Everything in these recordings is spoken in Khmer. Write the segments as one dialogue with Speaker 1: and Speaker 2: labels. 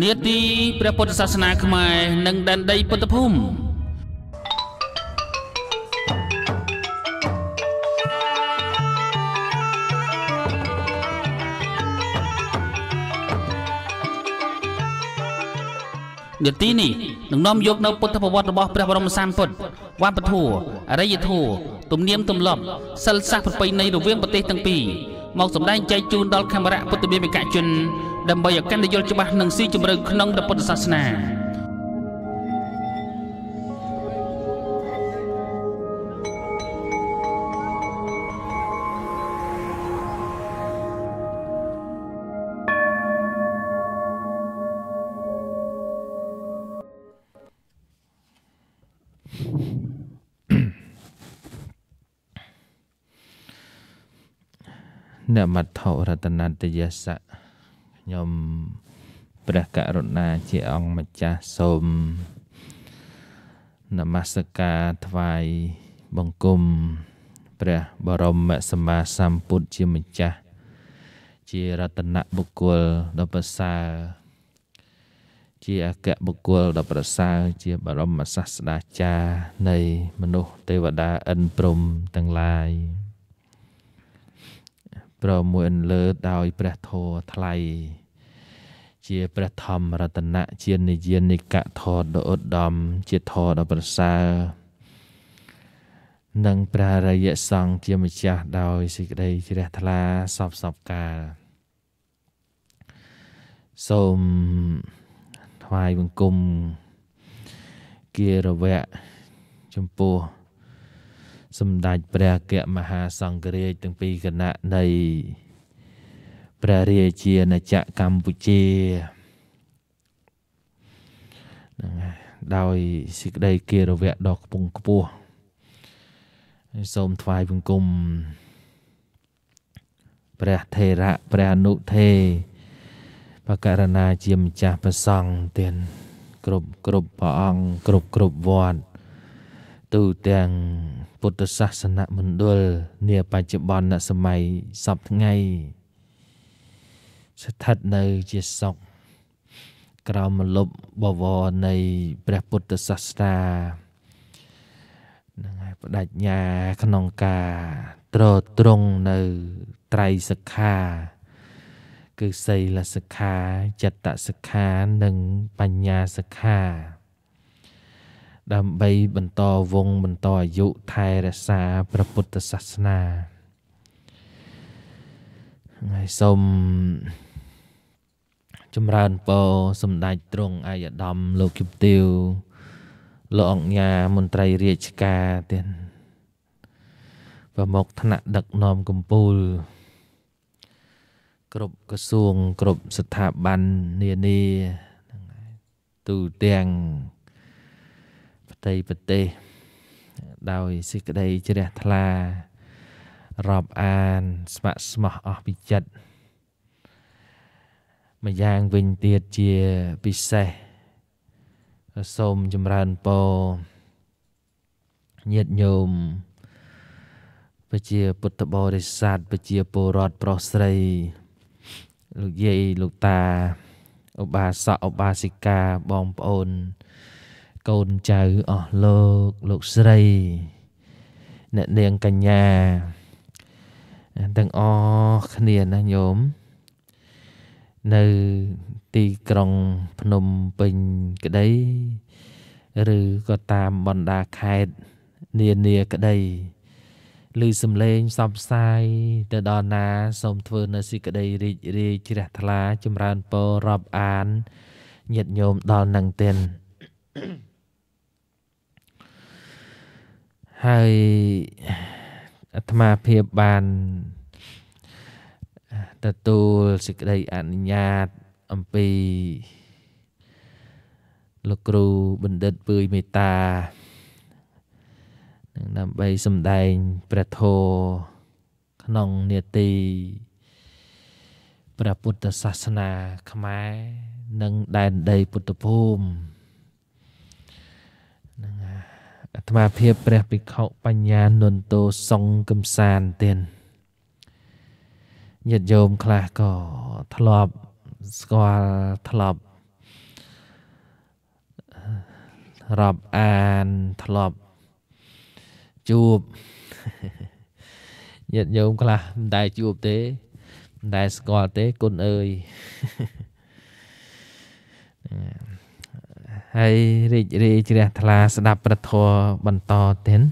Speaker 1: នេតិព្រះពុទ្ធសាសនាខ្មែរនិងដែនដីពុទ្ធភូមិនាទីនេះនឹងនាំយកនៅពុទ្ធប្រវត្តិរបស់ព្រះបរមសាពុទ្ធវប្បធម៌អរិយធម៌ទំនៀមទម្លាប់សិលសាស្ត្រប្រពៃណីរវាងប្រទេសទាំងពីរមកសម្ដែងចែកជូនដល់ខេមរៈពុទ្ធវិមកជន ដើម្បីឲ្យកាន់តែយល់ច្បាស់និងស៊ីជម្រៅក្នុងពុទ្ធសាសនា
Speaker 2: នមត្ថរតនតយសៈ ខ្ញុំព្រះករុណាជាអង្គម្ចាស់សូមនមស្ការថ្វាយបង្គំព្រះបរមសម្មាសម្ពុទ្ធជាម្ចាស់ជារតនបុគ្គលដ៏ប្រសើរជាអគ្គបុគ្គលដ៏ប្រសើរជាបរមសាស្តាចារ្យនៃមនុស្សទេវតាឥន្ទព្រំទាំងឡាយ ប្រមួយអន្លើដោយព្រះធម៌ថ្លៃជាព្រះធម្មរតនៈជានិយានិកៈធរដ៏ឧត្តមជាធរដ៏ប្រសើរនិងព្រះរយៈសង្ឃជាម្ចាស់ដោយសេចក្តីជ្រះថ្លាសពសពកាលសូមថ្វាយបង្គំគិរវៈចំពោះ សម្ដេចព្រះអគ្គមហាសង្ឃរាជទាំងពីរគណៈនៃព្រះរាជាណាចក្រកម្ពុជាហ្នឹងហើយដោយសេចក្តីគិរវៈដ៏ខ្ពង់ខ្ពស់សូមថ្វាយបង្គំព្រះថេរៈព្រះអនុថេបករណាជាម្ចាស់ប្រសង់ទានគ្រប់គ្រប់ព្រះអង្គគ្រប់គ្រប់វត្ត ទូទាំងពុទ្ធសាសនមណ្ឌលនាបច្ចុប្បន្នសម័យសពថ្ងៃស្ថិតនៅជាសុខក្រោមមលុបបវរនៃព្រះពុទ្ធសាសនានឹងហើយបដិញ្ញាក្នុងការត្រត្រង់នៅត្រៃសិក្ខា គឺសីលសិក្ខាចិត្តសិក្ខានិងបញ្ញាសិក្ខា ដើម្បីបន្តវងបន្តអាយុថែរក្សាព្រះពុទ្ធសាសនាហើយសូមចម្រើនពរសម្ដេចទ្រង់អាយដាមលោកគិបទាវលោកអង្គញាមន្ត្រីរាជការទៀតប្រមុខថ្នាក់ដឹកនាំកម្ពុជាគ្រប់ក្រសួងគ្រប់ស្ថាប័ននានាទូទាំង តីប្រទេសដោយសេចក្តីជ្រះថ្លារាប់អានស្ម័គ្រស្មោះអស់ពីចិត្តម្យ៉ាងវិញទៀតជាពិសេសសូមចម្រើនពរញាតិញោមប្រជាពុទ្ធបរិស័ទប្រជាពលរដ្ឋប្រុសស្រីលោកយាយលោកតាឧបាសកឧបាសិកាបងប្អូន កូនចៅអស់លោកលោកស្រី អ្នកនាងកញ្ញាទាំងអស់គ្នាណាញោមនៅទីក្រុងភ្នំពេញក្តីឬក៏តាមបណ្ដាខេត្តនានាក្តីឬសំឡេងសពផ្សាយទៅដល់ណាសូមធ្វើនៅសេចក្តីរីករាយជ្រះថ្លាចម្រើនពររាប់អានញាតិញោមដល់នឹងទិន ហើយអាត្មាភាពបានទទួលសេចក្តីអនុញ្ញាតអំពីលោកគ្រូបណ្ឌិតពើយមេតានឹងដើម្បីសម្ដែងព្រះធម៌ក្នុងនេតិព្រះពុទ្ធសាសនាខ្មែរនិងដែនដីពុទ្ធភូមិ ថ្មភាពព្រះភិក្ខុបញ្ញានុនតោសង្ឃកំសានទៀតញាតិយោមខ្លះក៏ធ្លាប់ស្គាល់ធ្លាប់រាប់អានធ្លាប់ជួបញាតិញោមខ្លះមិនដែលជួបទេមិនដែលស្គាល់ទេគុណអើយ ហើយរីករាយជ្រះថ្លាស្ដាប់ប្រធរបន្តទៀត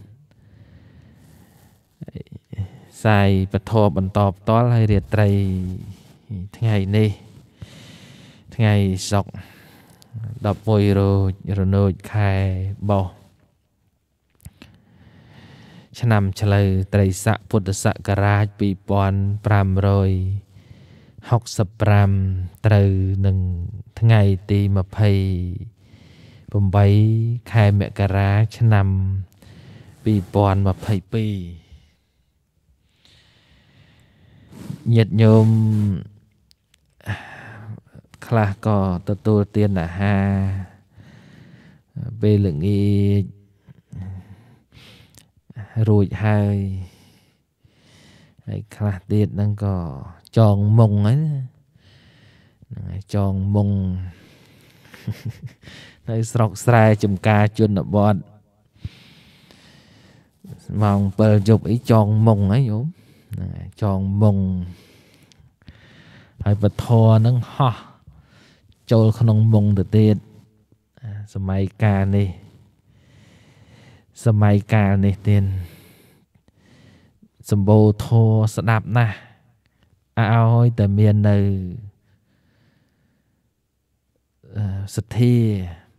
Speaker 2: សាយពធបន្តផ្ទាល់ហើយរាត្រីថ្ងៃនេះថ្ងៃសុក្រ11រោចរនោចខែបោះឆ្នាំឆ្លូវត្រីស័កពុទ្ធសករាជ2565ត្រូវនឹងថ្ងៃទី 28ខែមករាឆ្នាំ2022ញាតិញោមខ្លះក៏ទទួលទានអាហារពេលល្ងាចរួចហើយហើយខ្លះទៀតហ្នឹងក៏ចងមុងហ្នឹងហ្នឹងហើយចងមុង នៅស្រុកស្រែចំការជនបទម៉ោង7យប់អីចងមុងហ្នឹងញោមហ្នឹងហើយចងមុងហើយពធហ្នឹងហោះចូលក្នុងមុងទៅទៀតសម័យកាលនេះសម័យកាលនេះទៀតសម្បូរធរស្ដាប់ណាស់ឲ្យតែមាននៅសទ្ធា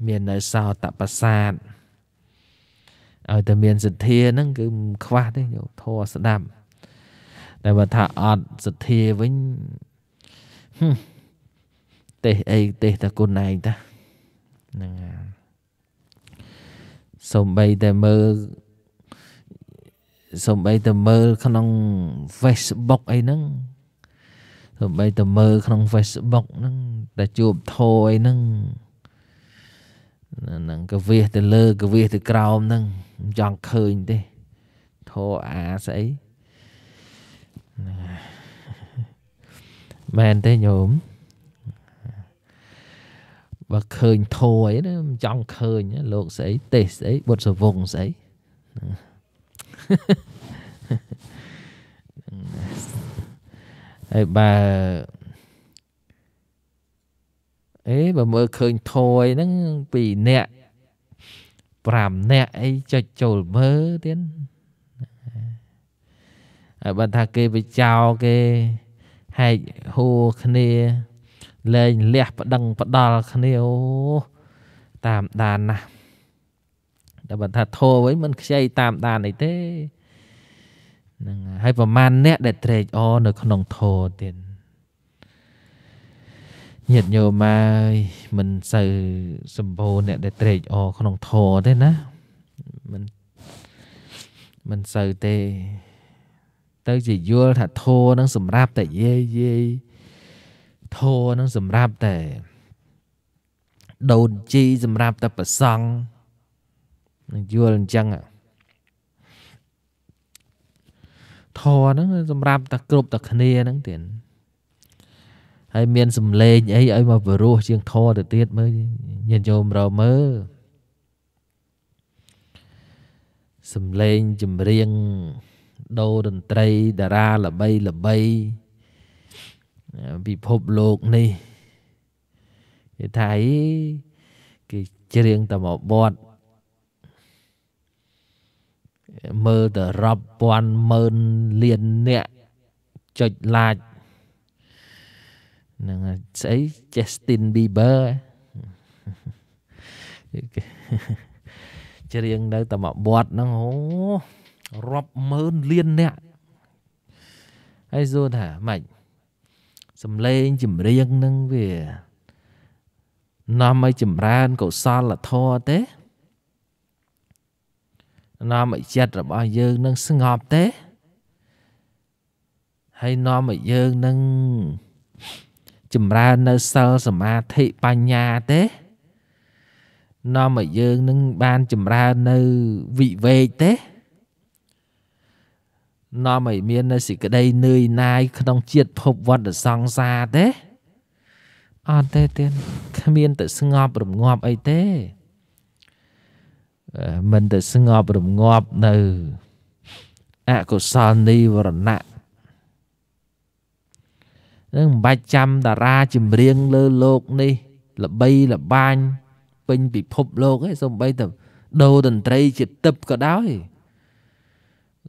Speaker 2: មាននៅសោតប្រសាទឲ្យតែមានសទ្ធាហ្នឹងគឺមិនខ្វះទេយោធរស្ដាប់តែបើថាអត់សទ្ធាវិញទេសអីទេសតែគុណឯងតាហ្នឹងហើយសំបីតែមើលសំបីតែមើលក្នុង Facebook អីហ្នឹងសំបីតែមើលក្នុង Facebook ហ្នឹងតែជួបធោអីហ្នឹង ហ្នឹងកវាសទៅលើកវាសទៅក្រោមហ្នឹងមិនចង់ឃើញទេធោអាស្អីមែនទេញោមបើឃើញធោអីណាមិនចង់ឃើញលោកស្អីទេសស្អីបុតសវងស្អីហើយបើ អេបើមើលឃើញធោអីហ្នឹងពីរនាក់5នាក់អីចុចចូលមើលទៀតហើយបើថាគេទៅចោលគេហែកហួរគ្នាលែងលះប្តឹងផ្ដាល់គ្នាអូតាមដានណាស់តែបើថាធោវិញមិនខ្ចីតាមដានអីទេហ្នឹងហើយប្រហែលអ្នកដែលត្រេកអរនៅក្នុងធោទៀត ញាតិញោមហើយមិនសូវសម្បូរអ្នកដែលត្រេកអរក្នុងធរទេណាមិនមិនសូវទេ ទៅជាយល់ថាធរនឹងសម្រាប់តែយាយយាយធរនឹងសម្រាប់តែដូនជីសម្រាប់តែប្រសង់នឹងយល់អញ្ចឹងធរហ្នឹងសម្រាប់តែគ្រប់តែគ្នាហ្នឹងទៀត ហើយមានសំឡេងអីឲ្យមកបរោះជាងធរទៅទៀតមើលញាតិញោមរមើលសំឡេងចម្រៀងដូរតន្ត្រីតារាល្បីល្បីពិភពលោកនេះគេថាអីគេច្រៀងតែមកបត់មើលទៅរាប់ពាន់ម៉ឺនលានអ្នកចុច like ហ្នឹងស្អី Justin Bieber ច្រៀងនៅតែមកបត់ហ្នឹងអូរាប់ម៉ឺនលានអ្នកហើយសួរថាម៉េចសំឡេងចម្រៀងនឹងវានាំឲ្យចម្រើនកុសលធម៌ទេនាំឲ្យចិត្តរបស់យើងនឹងស្ងប់ទេហើយនាំឲ្យយើងនឹង ចម្រើននៅសិលសមាធិបញ្ញាទេនាំឲ្យយើងនឹងបានចម្រើននៅវិវេកទេនាំឲ្យមាននៅសេចក្តីនឿយណាយក្នុងជាតិភពវដ្តសង្សារទេអត់ទេទេគ្មានទៅស្ងប់រងាប់អីទេមិនទៅស្ងប់រងាប់នៅអកុសលនិវរណៈ នឹងមិនបាច់ចាំតារាចម្រៀងលើលោកនេះល្បីល្បាញពេញពិភពលោកឯងសំបីតែដូរតន្ត្រីជាទឹកក៏ដោយ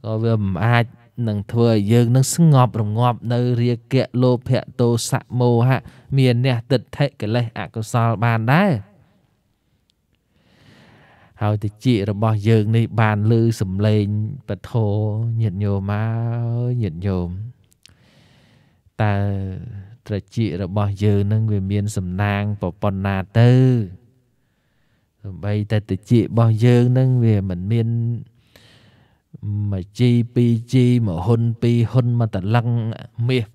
Speaker 2: ក៏វាមិនអាចនឹងធ្វើឲ្យយើងនឹងស្ងប់រងាប់នៅរាគៈលោភៈទោសៈមោហៈមានអ្នកទិដ្ឋិកិលេសអកុសលបានដែរហើយតិចរបស់យើងនេះបានលឺសំឡេងពធញាតញោមមកញាតញោម តើត្រជារបស់យើងនឹងវាមានសំណាងប៉ុណ្ណាទៅសំបីតែតិចរបស់យើងនឹងវាមិនមានមួយជីពីរជីមួយហ៊ុនពីរហ៊ុនមកតលឹងមាស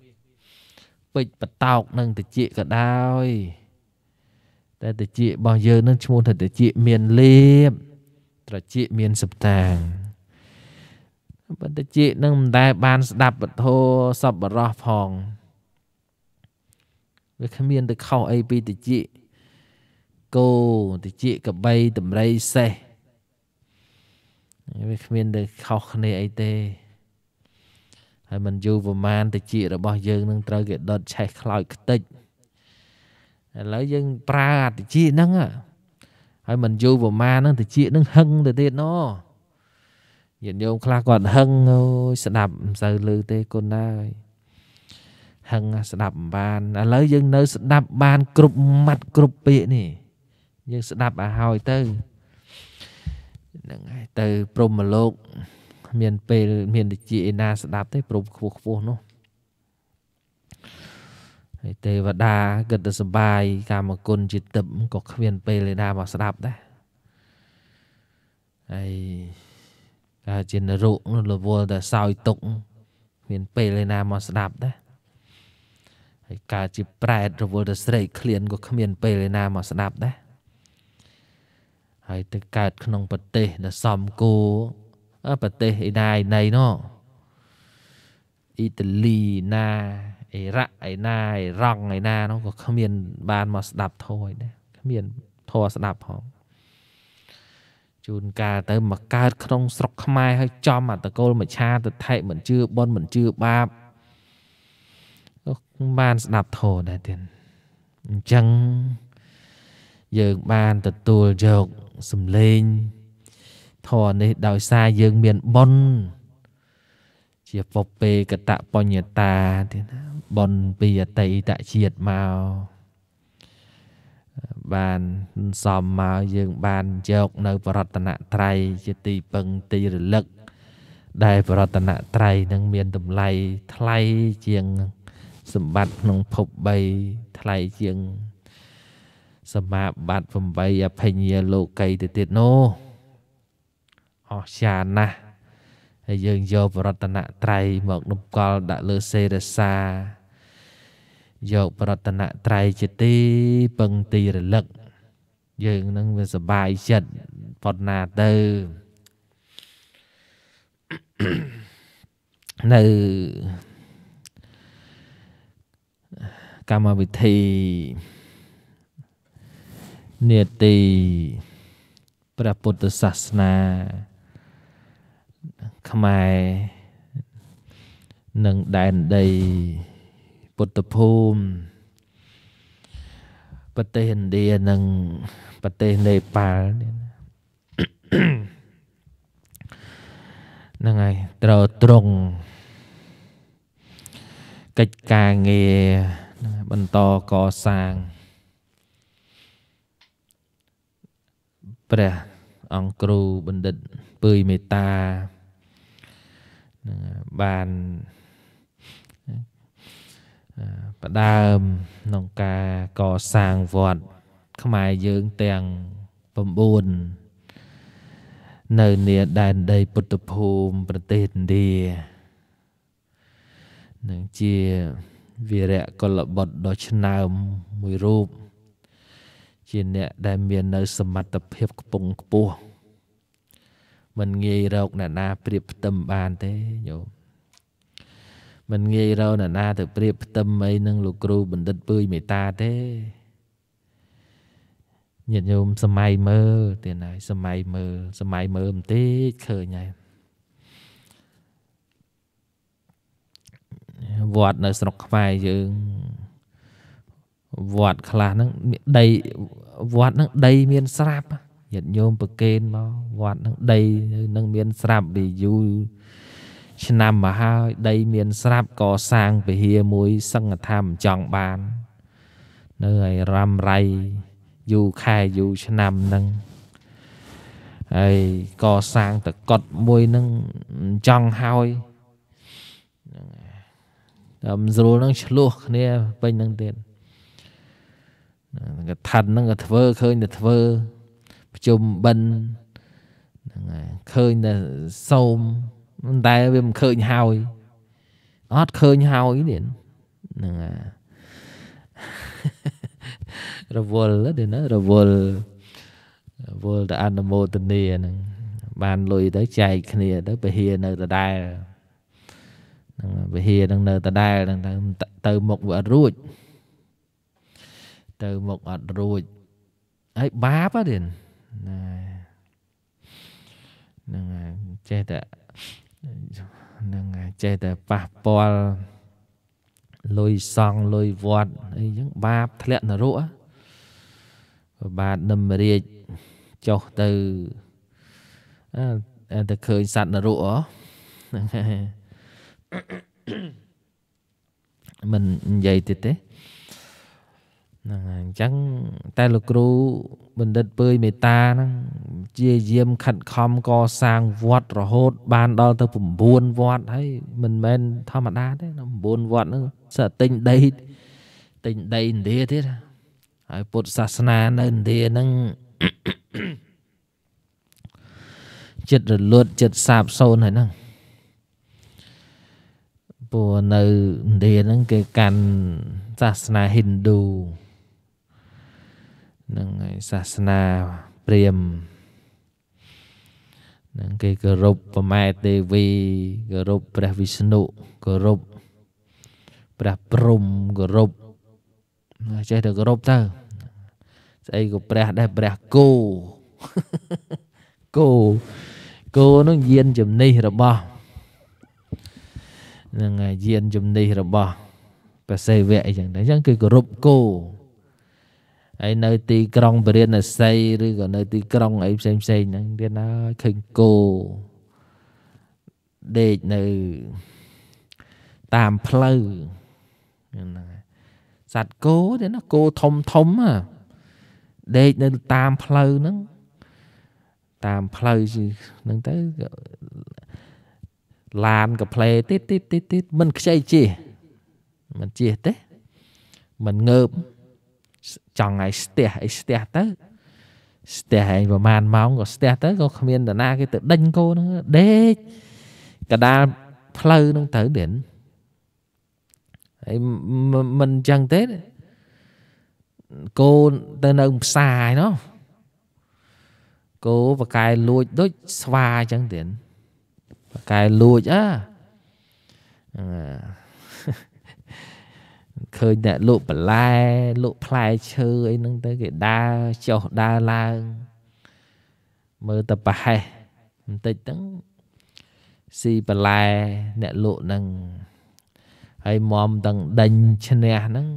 Speaker 2: ពេជ្របតោកនឹងតិចក៏ដោយតែតិចរបស់យើងនឹងឈ្មោះថាតិចមានលៀបត្រជាមានសព្តាង បន្តិចនឹងមិនដែលបានស្ដាប់ពធសពបរោះផងវាគ្មានទៅខុសអីពីតិចគោតិចកបីតម្រៃសេះវាគ្មានទៅខុសគ្នាអីទេហើយมันយូរប្រមាណតិចរបស់យើងនឹងត្រូវគេដុតឆេះខ្លោចខ្ទេចឥឡូវយើងប្រើអតិចហ្នឹងហើយมันយូរប្រមាណហ្នឹងតិចហ្នឹងហឹងទៅទៀតណ ញាតិញោមខ្លះគាត់ហឹងអូយស្ដាប់មិនសូវលឺទេគុណហើយហឹងស្ដាប់មិនបានឥឡូវយើងនៅ ស្ដាប់បាន គ្រប់ម៉ាត់គ្រប់ពាក្យនេះយើងស្ដាប់ឲ្យហើយទៅហ្នឹងហើយទៅព្រមលោកមានពេលមានតិចឯណាស្ដាប់ទេព្រមខ្ពស់ខ្ពស់នោះហើយទេវតាគិតទៅសបាយកាមគុណជាទឹកក៏គ្មានពេលឯណាមកស្ដាប់ដែរហើយ ការជានរុនោះរវល់តែសោយទុកគ្មានពេលឯណាមកស្ដាប់ដែរហើយការជាប្រែតរវល់តែស្រេកឃ្លានក៏គ្មានពេលឯណាមកស្ដាប់ដែរហើយទៅកើតក្នុងប្រទេសដែលសំគូប្រទេសឯណាឯណីណោអ៊ីតាលីណាអ៊ីរ៉ាក់ឯណាអ៊ីរ៉ង់ឯណានោះក៏គ្មាន បានមកស្ដាប់ធម៌ឯដែរគ្មានធម៌ស្ដាប់ផង ជួនកាលទៅមកកើតក្នុងស្រុកខ្មែរហើយចំអតកូលមច្ឆាទិដ្ឋិមិនជឿបនមិនជឿបាបបានស្ដាប់ធម៌ដែរទៀតអញ្ចឹងយើងបានទទួលយកសំឡេងធរនេះដោយសារយើងមានបុណ្យជាពពេកតបញ្ញតាទៀតណាបុណ្យពីអតីតជាតិមក បានសំមកយើងបានយកនៅបរតនត្រ័យជាទីពឹងទីរលឹក ដែលបរតនត្រ័យនឹងមានតម្លៃថ្លៃជាងសម្បត្តិក្នុងភព3ថ្លៃជាង សមាបត្តិ8អភិញ្ញាលោកីទៅទៀតនោះអស្ចារ្យណាស់ហើយយើងយកបរតនត្រ័យមកនំកល់ដាក់លើសេរសា យកប្រតនត្រ័យជាទីពឹងទីរលឹក យើងនឹងវាសបាយចិត្តប៉ុណ្ណាទៅនៅកម្មវិធីនេតិព្រះពុទ្ធសាសនា ខ្មែរនិងដែនដី ពុទ្ធភូមិប្រទេសឥណ្ឌានិងប្រទេសនេប៉ាល់ហ្នឹងហើយត្រូវត្រង់កិច្ចការងារបន្តកសាងព្រះអង្គគ្រូបណ្ឌិតពើយមេតាបាន ផ្ដើមក្នុងការកសាងវត្តខ្មែរយើងទាំង9នៅនាដែនដីពុទ្ធភូមិប្រទេសឥណ្ឌានឹងជាវីរៈកុលបុត្រដ៏ឆ្នើមមួយរូបជាអ្នកដែលមាននៅសមត្ថភាពខ្ពង់ខ្ពស់មិនងាយរកអ្នកណាប្រៀបផ្ទឹមបានទេញោម មិនងាយរកអ្នកណាទៅប្រៀបផ្ទឹមអីនឹងលោកគ្រូបណ្ឌិតពើយមេតាទេញាតិញោមសម័យមើលទៀតហើយសម័យមើលសម័យមើលបន្តិចឃើញហើយវត្តនៅស្រុកខ្មែរយើងវត្តខ្លះហ្នឹងដីវត្តហ្នឹងដីមានស្រាប់ញាតិញោមប្រកេនមកវត្តហ្នឹងដីនឹងមានស្រាប់ពីយូរ ឆ្នាំមកហើយដីមានស្រាប់កសាងពហិមួយសង្ឃថាមចង់បាន នៅឯរ៉ាំរៃយូរខែយូរឆ្នាំហ្នឹងហើយកសាងតកត់មួយហ្នឹងចង់ហើយហ្នឹងតែមិនស្រួលហ្នឹងឆ្លោះគ្នាពេញហ្នឹងទៀតកថាហ្នឹងក៏ធ្វើឃើញតែធ្វើប្រជុំបិណ្ឌហ្នឹងហើយឃើញតែសូម តែវាមិនឃើញហើយអត់ឃើញហើយនេះហ្នឹងហើយរវល់ទេណារវល់រវល់ទៅអនុមោទនាហ្នឹងបានលុយទៅចែកគ្នាទៅពហិនៅដដែលហ្នឹងពហិនឹងនៅដដែលហ្នឹងទៅទៅមុខវាអត់រួចទៅមុខអត់រួចហើយបាបទេណាហ្នឹងហើយចេះតែ ហ្នឹងហើយចេះតែប៉ះពាល់លុយសង់លុយវត្តអីចឹងបាបធ្លាក់នរកបាទនឹមរាជចុះទៅអើតែឃើញសត្វនរកហ៎ហ្នឹងហើយមិននិយាយទៀតទេ ហ្នឹងហើយអញ្ចឹងតែលោកគ្រូបណ្ឌិតពើយមេតាហ្នឹងជាយាមខិតខំកសាងវត្តរហូត បានដល់ទៅ9វត្តហើយមិនមែនធម្មតាទេ9វត្តហ្នឹងសិតទិញដីទិញដីឥណ្ឌាទៀតហើយពុទ្ធសាសនានៅឥណ្ឌាហ្នឹងចិត្តរលត់ចិត្តសាបសូន្យហើយហ្នឹងព្រោះនៅឥណ្ឌាហ្នឹងគេកាន់សាសនាហិណ្ឌូ នឹងហើយសាសនាព្រាហ្មណ៍នឹងគេគោរពប្រម៉ែទេវីគោរពព្រះវិស្ណុគោរពព្រះព្រំគោរពចេះតែគោរពទៅស្អីក៏ព្រះដែរព្រះគោគោគោនឹងយានជំនិះរបស់នឹងយានជំនិះរបស់ព្រះសេវៈអីចឹងតែអញ្ចឹងគឺគោរពគោ ហើយនៅទីក្រុងពរិណស័យឬក៏នៅទីក្រុងអីផ្សេងផ្សេងហ្នឹងទៀតណាឃើញគោដេកនៅតាមផ្លូវហ្នឹងសត្វគោទៀតណាគោធំធំដេកនៅតាមផ្លូវហ្នឹងតាមផ្លូវហ្នឹងទៅឡានកផ្លេតិចតិចតិចតិចមិនខ្ចីជិះមិនជិះទេមិនងើប ចង់ឲ្យស្ទះអីស្ទះទៅស្ទះឯងប្រហែលម៉ោងក៏ស្ទះទៅក៏គ្មានតាណាគេទៅដេញគោហ្នឹងដេកកដាលផ្លូវហ្នឹងទៅដេនហើយមិនអញ្ចឹងទេគោទៅនៅផ្សារឯណោះគោបកែលួចដូចស្វាអញ្ចឹងទៀតបកែលួចអើ ឃើញអ្នកលក់បន្លែលក់ផ្លែឈើអីហ្នឹងទៅគេដើរចុះដើរឡើងមើលតែប្រហែសបន្តិចហ្នឹងស៊ីបន្លែអ្នកលក់ហ្នឹងហើយមមទាំងដេញឈ្នះហ្នឹង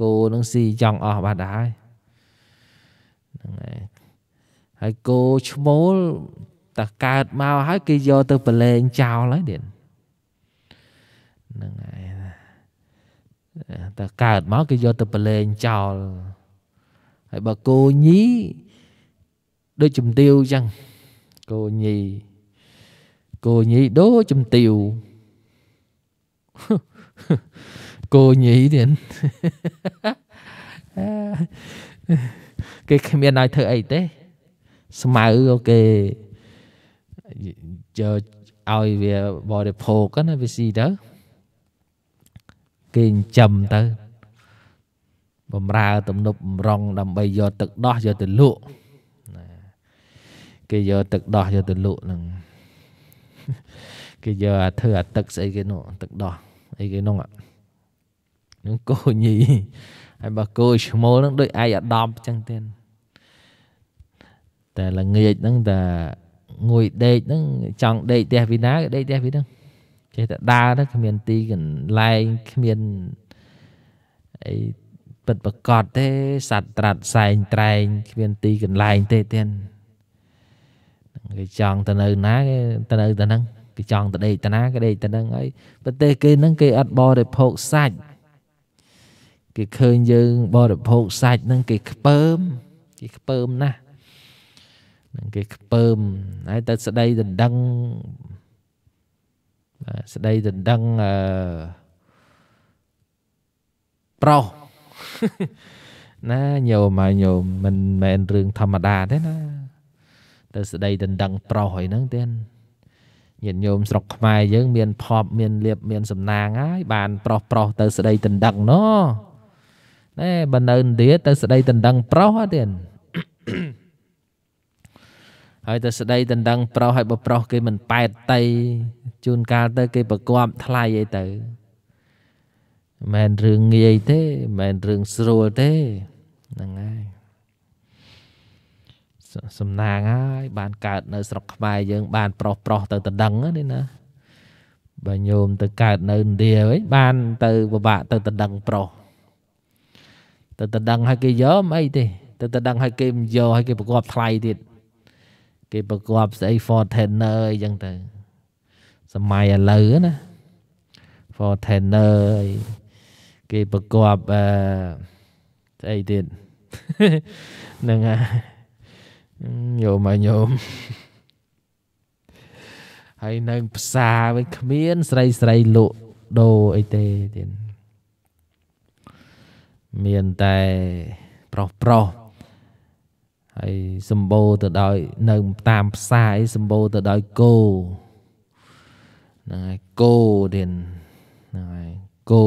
Speaker 2: គោនឹងស៊ីចង់អស់បាត់ហើយហ្នឹងហើយហើយគោឈ្មោលតែកើតមកហើយគេយកទៅប្រឡែងចោលហើយទៀតហ្នឹងហើយ តែកើតមកគេយកទៅប្រឡែងចោលហើយបើគោញីដូចជំទាវអញ្ចឹងគោញីគោញីដូចជំទាវគោញីទៀតគេគ្មានឲ្យធ្វើអីទេ ស្មៅគេយកឲ្យវាបរិភោគណាវាស៊ីទៅ គេចិញ្ចឹមទៅបំរើទំនប់បំរុងដើម្បីយកទឹកដោះយកទៅលក់ណាគេយកទឹកដោះយកទៅលក់ហ្នឹងគេយកអាធ្វើអាទឹកស្អីគេនោះទឹកដោះអីគេនោះហ្នឹងកូញីហើយបើគោឈ្មោលហ្នឹងដូចឯកអាដាមអញ្ចឹងទៀតតែល្ងាចហ្នឹងតែងួយដេកហ្នឹងចង់ដេកផ្ទះពីណាក៏ដេកផ្ទះពីហ្នឹង ចេះតែដើរទៅគ្មានទីកន្លែងគ្មានអីពិតប្រកបទេសัตว์ត្រាត់សែងត្រែងគ្មានទីកន្លែងទេទៀតគេចង់ទៅនៅណាគេទៅនៅទៅហ្នឹងគេចង់ទៅដេកទៅណាគេដេកទៅហ្នឹងហើយប្រទេសគេហ្នឹងគេអត់បរិភោគសាច់គេឃើញយើងបរិភោគសាច់ហ្នឹងគេខ្ពើមគេខ្ពើមណាស់នឹងគេខ្ពើមហើយទៅស្ដីដណ្ដឹង ស្ដីដណ្ដឹងអឺប្រុសណាញោមហើយញោមមិនមែនរឿងធម្មតាទេណាទៅស្ដីដណ្ដឹងប្រុសហើយហ្នឹងទេញាតិញោមស្រុកខ្មែរយើងមានផប់មានលៀបមានសំណាងហើយបានប្រុសប្រុសទៅស្ដីដណ្ដឹងណោណែបើនៅឥណ្ឌាទៅស្ដីដណ្ដឹងប្រុសទេ ហើយទៅស្ដីដណ្ដឹងប្រុសហើយបើប្រុសគេមិនប៉ែតតៃជួនកាលទៅគេប្រកបថ្លៃអីទៅមិនរឿងងាយទេមិនរឿងស្រួលទេហ្នឹងហើយសំណាងហើយបានកើតនៅស្រុកខ្មែរយើង បានប្រុសប្រុសទៅដណ្ដឹងនេះណាបើញោមទៅកើតនៅឥណ្ឌាវិញបានទៅពិបាកទៅដណ្ដឹងប្រុសទៅដណ្ដឹងឲ្យគេយកមិនអីទេទៅដណ្ដឹងឲ្យគេមិនយកឲ្យគេប្រកបថ្លៃទៀត គេប្រកបស្អី for tenner អីចឹងទៅសម័យឥឡូវណា for tenner គេប្រកបអឺស្អីទៀតហ្នឹងហើយញោមហើយញោមហើយនៅផ្សារវិញគ្មានស្រីស្រីលក់ដូរអីទេទៀតមានតែប្រុសប្រុស ហើយសម្បូរទៅដោយនៅតាមផ្សារអីសម្បូរទៅដោយគោហ្នឹងហើយគោទៀតហ្នឹងហើយគោ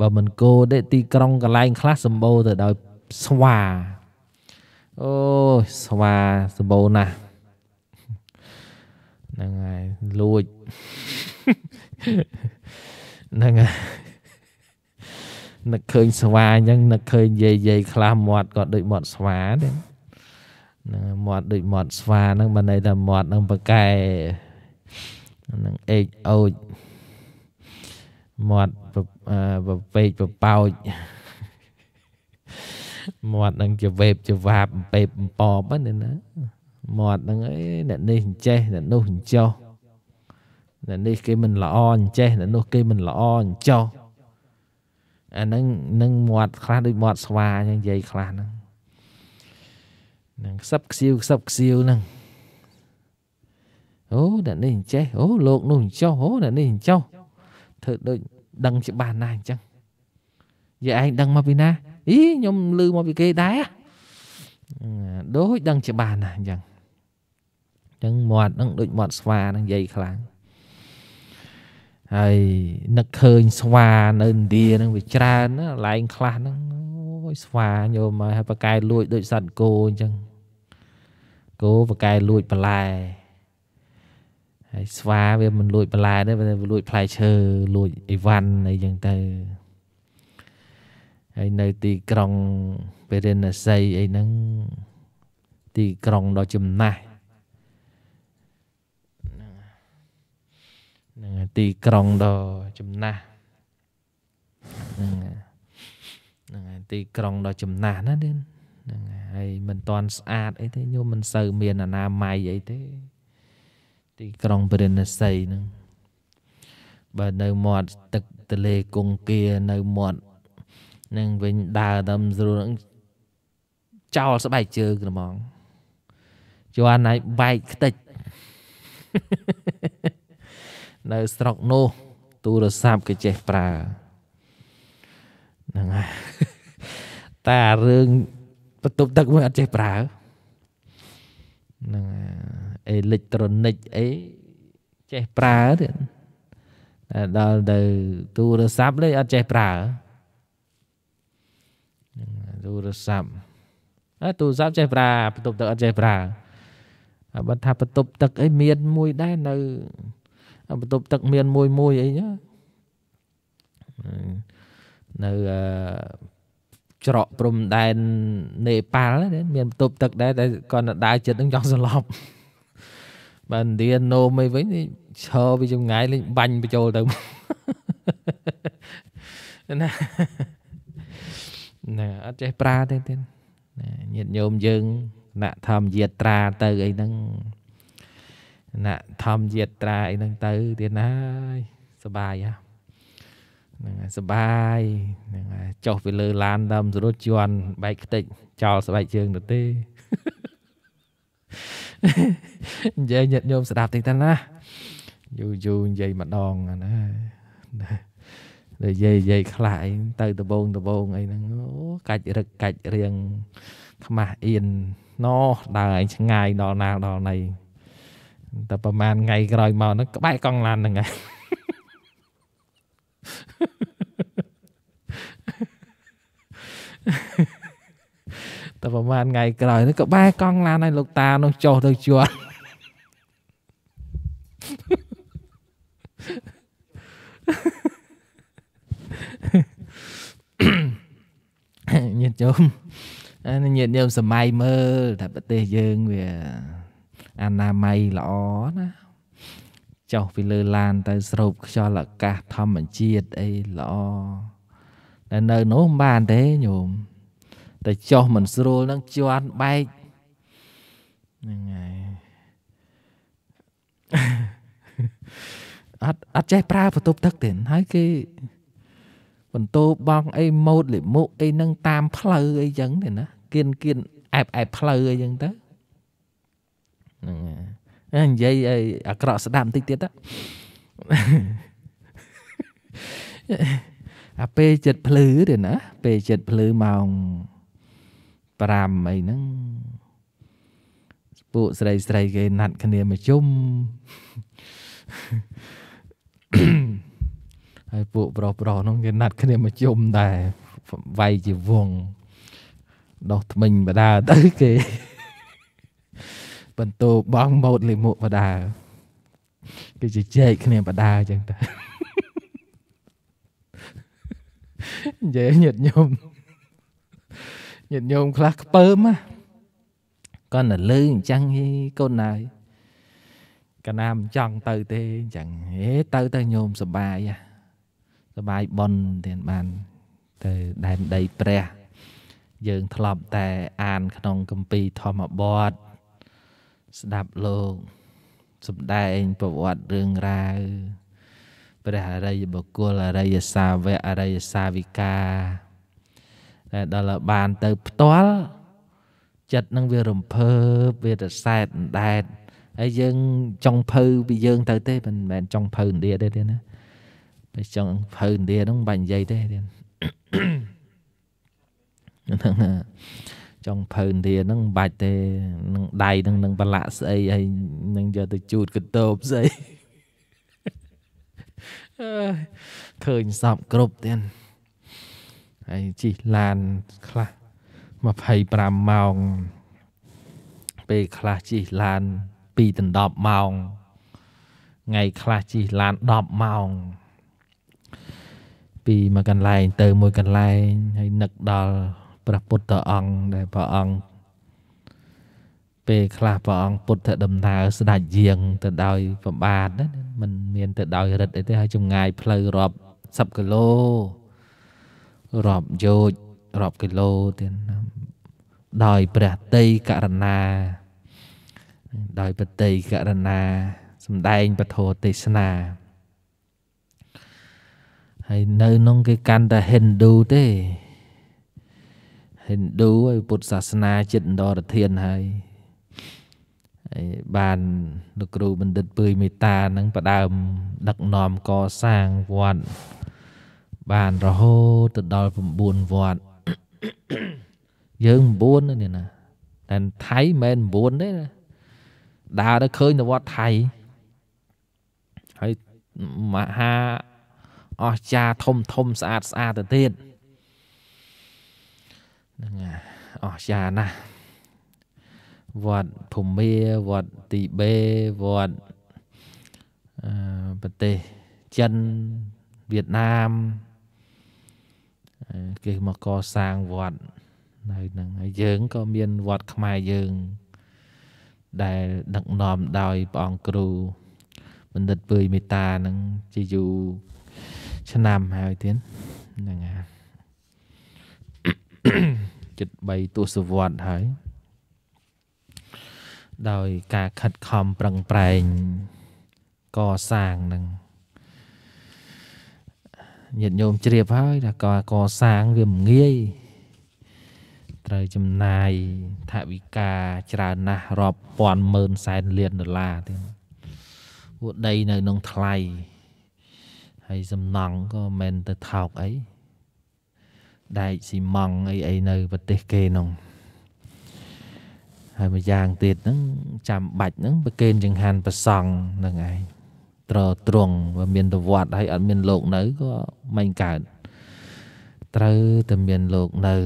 Speaker 2: បើមិនគោទេទីក្រុងកន្លែងខ្លះសម្បូរទៅដោយស្វាអូស្វាសម្បូរណាស់ហ្នឹងហើយលួចហ្នឹងហើយ នឹកឃើញស្វាអញ្ចឹងនឹកឃើញយាយយាយខ្លះមាត់ក៏ដូចមាត់ស្វាដែរហ្នឹងមាត់ដូចមាត់ស្វាហ្នឹងបើន័យថាមាត់ហ្នឹងប្រកែហ្នឹងអេកអូចមាត់ប្រពេកប្រប៉ោចមាត់ហ្នឹងជាវេបជាវាបអំពេបអំពបហ្នឹងណាមាត់ហ្នឹងអីអ្នកនេះអញ្ចេះអ្នកនោះអញ្ចោះអ្នកនេះគេមិនល្អអញ្ចេះអ្នកនោះគេមិនល្អអញ្ចោះ អាហ្នឹងនឹងមាត់ខ្លះដូចមាត់ស្វាអញ្ចឹងនិយាយខ្លះហ្នឹងហ្នឹងខ្សឹបខ្សៀវខ្សឹបខ្សៀវហ្នឹងអូអ្នកនេះអញ្ចេះអូលោកនោះអញ្ចោះអូអ្នកនេះអញ្ចោះធ្វើដូចដឹងច្បាស់ណាស់អញ្ចឹងយាយឯងដឹងមកពីណាអីខ្ញុំឮមកពីគេដែរដូចដឹងច្បាស់ណាស់អញ្ចឹងអញ្ចឹងមាត់ហ្នឹងដូចមាត់ស្វាហ្នឹងនិយាយខ្លាំង ហើយនឹកឃើញស្វានៅឥណ្ឌាហ្នឹងវាច្រើនណាឡែងខ្លះហ្នឹងអូយស្វាញោមហើយបកែលួចដូចសត្វគោអញ្ចឹងគោបកែលួចបន្លែហើយស្វាវាមិនលួចបន្លែទេវាលួចផ្លែឈើលួចអីវ៉ាន់អីចឹងទៅហើយនៅទីក្រុងពេរិនស័យអីហ្នឹងទីក្រុងដ៏ចំណាស់ ហ្នឹងទីក្រុងដ៏ចំណាស់ហ្នឹងហ្នឹងហើយទីក្រុងដ៏ចំណាស់ណានេះហ្នឹងហើយមិនតាន់ស្អាតអីទេញោមមិនសូវមានអនាម័យអីទេ ទីក្រុងព្រះរិណសីហ្នឹងបើនៅមាត់ទឹកទលេគង្គានៅមាត់នឹងវិញដើរតាមស្រួលចោលស្បែកជើងហ្មងជួនហើយបែកខ្ទេច នៅស្រុកនោះទូរស័ព្ទគេចេះប្រើហ្នឹងហើយតែរឿងបន្ទប់ទឹកមួយអត់ចេះប្រើហ្នឹងអេលិចត្រូនិកអីចេះប្រើទៀតតែដល់ទៅទូរស័ព្ទលេអត់ចេះប្រើទូរស័ព្ទអើទូរស័ព្ទចេះប្រើបន្ទប់ទឹកអត់ចេះប្រើបើថាបន្ទប់ទឹកអីមានមួយដែរនៅ បន្ទប់ទឹកមានមួយមួយអីណានៅច្រកព្រំដែននេប៉ាល់ណាមានបន្ទប់ទឹកដែរតែគាត់នៅដើរចិត្តនឹងចង់សន្លប់បាទឥណ្ឌាណូមអីវិញឈរពីចម្ងាយលេងបាញ់បញ្ចូលទៅណាណាអត់ចេះប្រើទេទេណាញាតិញោមយើងគណៈធម្មយាត្រាទៅអីហ្នឹងគ ណៈធម្មយាត្រាអីហ្នឹងទៅទៀតណាសបាយហ่ะហ្នឹងហើយសបាយហ្នឹងហើយចុះពីលើឡានដើមស្រួតជន់បែកខ្ទេចចោលស្បែកជើងទៅទេនិយាយញាតិញោមស្ដាប់តិចទៅណាយូរយូរនិយាយម្ដងណានិយាយនិយាយខ្លះអីទៅដបងដបងអីហ្នឹងអូកាច់រឹកកាច់រៀងខ្មាស់អៀនណោះដើរឯងឆ្ងាយដល់ណាដល់ណី តែប្រហែលថ្ងៃក្រោយមកហ្នឹងក្បែរកង់ឡានហ្នឹងឯងតែប្រហែលថ្ងៃក្រោយនេះក៏បែរកង់ឡានឲ្យលោកតានោះចុះទៅជាប់ញាតិញោមអាញាតិញោមសម័យមើលថាប្រទេសយើងវា អនាម័យល្អណាចុះពីលើឡានទៅស្រូបខ្យល់អាកាសធម្មជាតិអីល្អតែនៅនោះមិនបានទេញោមតែចុះមិនស្រួលនឹងជន់បែកហ្នឹងហើយអត់អត់ចេះប្រើបន្ទប់ទឹកទេហើយគេបន្ទោបងអីម៉ូតលិមុអីនឹងតាមផ្លូវអីចឹងទេណាគៀនគៀនអែបអែបផ្លូវអីចឹងទៅ ហ្នឹងហើយនិយាយអីអាក្រក់ស្ដាប់បន្តិចទៀតអាពេលចិត្តភ្លឺទេណាពេលចិត្តភ្លឺម៉ោង5អីហ្នឹងពួកស្រីស្រីគេណាត់គ្នាមកជុំហើយពួកប្រុសប្រុសហ្នឹងគេណាត់គ្នាមកជុំដែរវាយជាវងដោះថ្មិញបដាទៅគេ បន្ទោបងម៉ូតលេមុខបដាគេជជែកគ្នាបដាអញ្ចឹងទៅនិយាយញាតញោមញាតិញោមខ្លះខ្ពើមគាត់នៅលើអញ្ចឹងហីកូនហើយកណាមិនចង់ទៅទេអញ្ចឹងហេទៅទៅញោមសបាយសបាយប៉ុនទៀតបានទៅដែនដីព្រះ យើងធ្លាប់តែអានក្នុងគម្ពីរធម្មបទ ស្ដាប់លោកសំដែងប្រវត្តិរឿងរ៉ាវព្រះអរិយបុគ្គលអរិយសាវកអរិយសាវិកាតែដល់បានទៅផ្ទាល់ចិត្តនឹងវារំភើបវាទៅសែតអណ្ដែតហើយយើងចង់ភៅពីយើងទៅទេមិនមែនចង់ភៅឥណ្ឌាទេទេណាតែចង់ភៅឥណ្ឌាហ្នឹងមិនបាច់និយាយទេទេហ្នឹង ចង់ភៅឥណ្ឌាហ្នឹងមិនបាច់ទេនឹងដៃហ្នឹងនឹងប្រឡាក់ស្អីហើយនឹងយកទៅជូតកតោបស្អីឃើញសពគ្រប់ទៀតហើយជិះឡានខ្លះ25ម៉ោង ពេលខ្លះជិះឡាន2ដល់10ម៉ោងថ្ងៃខ្លះជិះឡាន10ម៉ោងពីមួយកន្លែងទៅមួយកន្លែងហើយនឹកដល់ ព្រះពុទ្ធអង្គដែលព្រះអង្គពេលខ្លះព្រះអង្គពុទ្ធដំណើរស្ដេចយាង ទៅដោយប្របាទណាมันមានទៅដោយរិទ្ធអីទេហើយចម្ងាយផ្លូវរាប់10គីឡូរាប់យោជរាប់គីឡូទៀតដោយព្រះតីករណាដោយប្រតីករណាសំដែងពធទេសនាហើយនៅក្នុងគេកាន់តែហិណ្ឌូទេ ហិណ្ឌូហើយពុទ្ធសាសនាចិត្តអន្តរធានហើយហើយបានលោកគ្រូបណ្ឌិតពើយមេតានឹងផ្ដើម ដឹកនាំកសាងវត្តបានរហូតទៅដល់9វត្តយើង9នេះណាតែថៃមិនមែន9ទេណាដើរទៅឃើញទៅវត្តថៃហើយមហាអស្ចារធំធំស្អាតស្អាតទៅទៀត ហ្នឹងអស្ចារណាស់វត្តភូមាវត្តទីបេវត្តអឺប្រទេសចិនវៀតណាមគេមកកសាងវត្តនៅហ្នឹងហើយយើងក៏មានវត្តខ្មែរយើង ដែលដឹកនាំដោយព្រះអង្គគ្រូបណ្ឌិតពើយមេតាហ្នឹងជាយូរឆ្នាំហើយទៀតហ្នឹងហើយ ចិត្ត3ទសវត្សរ៍ហើយ ដោយការខិតខំប្រឹងប្រែងកសាងនឹងញាតិញោមជ្រាបហើយថាកកសាងវាមិនងាយត្រូវចំណាយថវិកាច្រើនណាស់រាប់ពាន់ម៉ឺនសែនលានដុល្លារទៀតពួកដីនៅក្នុងថ្លៃហើយសំណង់ក៏មិនមែនទៅថោកអី ដែកស៊ីម៉ង់អីអីនៅប្រទេសគេនោះហើយមួយយ៉ាងទៀតហ្នឹងចាំបាច់ហ្នឹងប្រគេនចង្ហាន់ប្រសង់ហ្នឹងឯងត្រត្រង់បើមានទៅវត្តហើយអត់មានលោកនៅក៏មិនកើតត្រូវតែមានលោកនៅ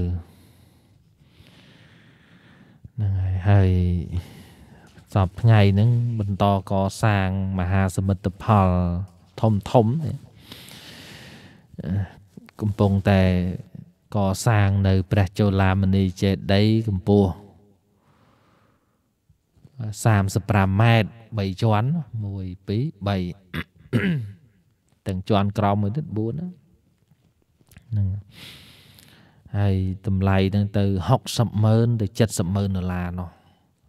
Speaker 2: ហ្នឹងហើយហើយសពថ្ងៃហ្នឹងបន្តកសាងមហាសមិទ្ធផលធំធំកំពុងតែ កសាងនៅព្រះចោឡាមនីចេតីកម្ពស់35ម៉ែត្រ3ជាន់1 2 3ទាំងជាន់ក្រោមមួយទៀត4ហ្នឹងហើយតម្លៃហ្នឹងទៅ60ម៉ឺនទៅ70ម៉ឺនដុល្លារនោះ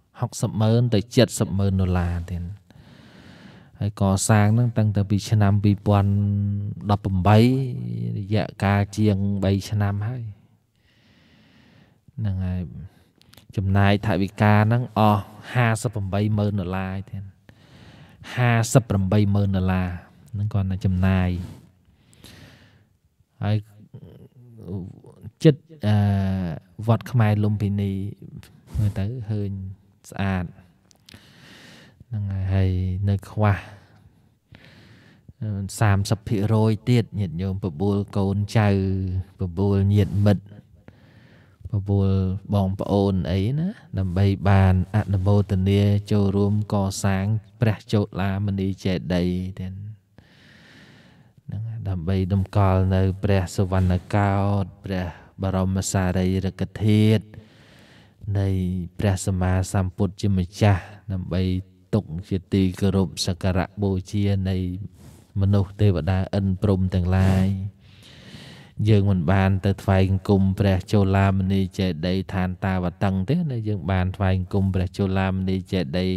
Speaker 2: 60ម៉ឺនទៅ70ម៉ឺនដុល្លារទៀត ហើយកសាងហ្នឹងតាំងតែពីឆ្នាំ2018រយៈកាលជាង3ឆ្នាំហើយហ្នឹងហើយចំណាយថវិកាហ្នឹងអស់58ម៉ឺនដុល្លារទៀត58ម៉ឺនដុល្លារហ្នឹងគាត់តែចំណាយហើយចិត្តអឺវត្តខ្មែរលំពិនីមើលទៅឃើញស្អាត ហ្នឹងហើយនៅខ្វះ30%ទៀតញាតិញោមបបួលកូនចៅបបួលញាតិមិត្តបបួលបងប្អូនអីណាដើម្បីបានអនុមោទនាចូលរួមកសាងព្រះចោឡាមនីចេតីទៀតហ្នឹងដើម្បីតម្កល់នៅ ព្រះសវណ្ណកោតព្រះបរមសារីរិកធាតុនៃព្រះសម្មាសម្ពុទ្ធជាម្ចាស់ដើម្បី ទុកជាទីគោរពសក្ការៈបូជានៃមនុស្សទេវតាឥន្ទព្រំទាំងឡាយយើងមិនបានទៅថ្វាយអង្គមព្រះចោឡាមនីចេតីឋានតាវតឹងទេណាយើងបានថ្វាយអង្គមព្រះចោឡាមនីចេតី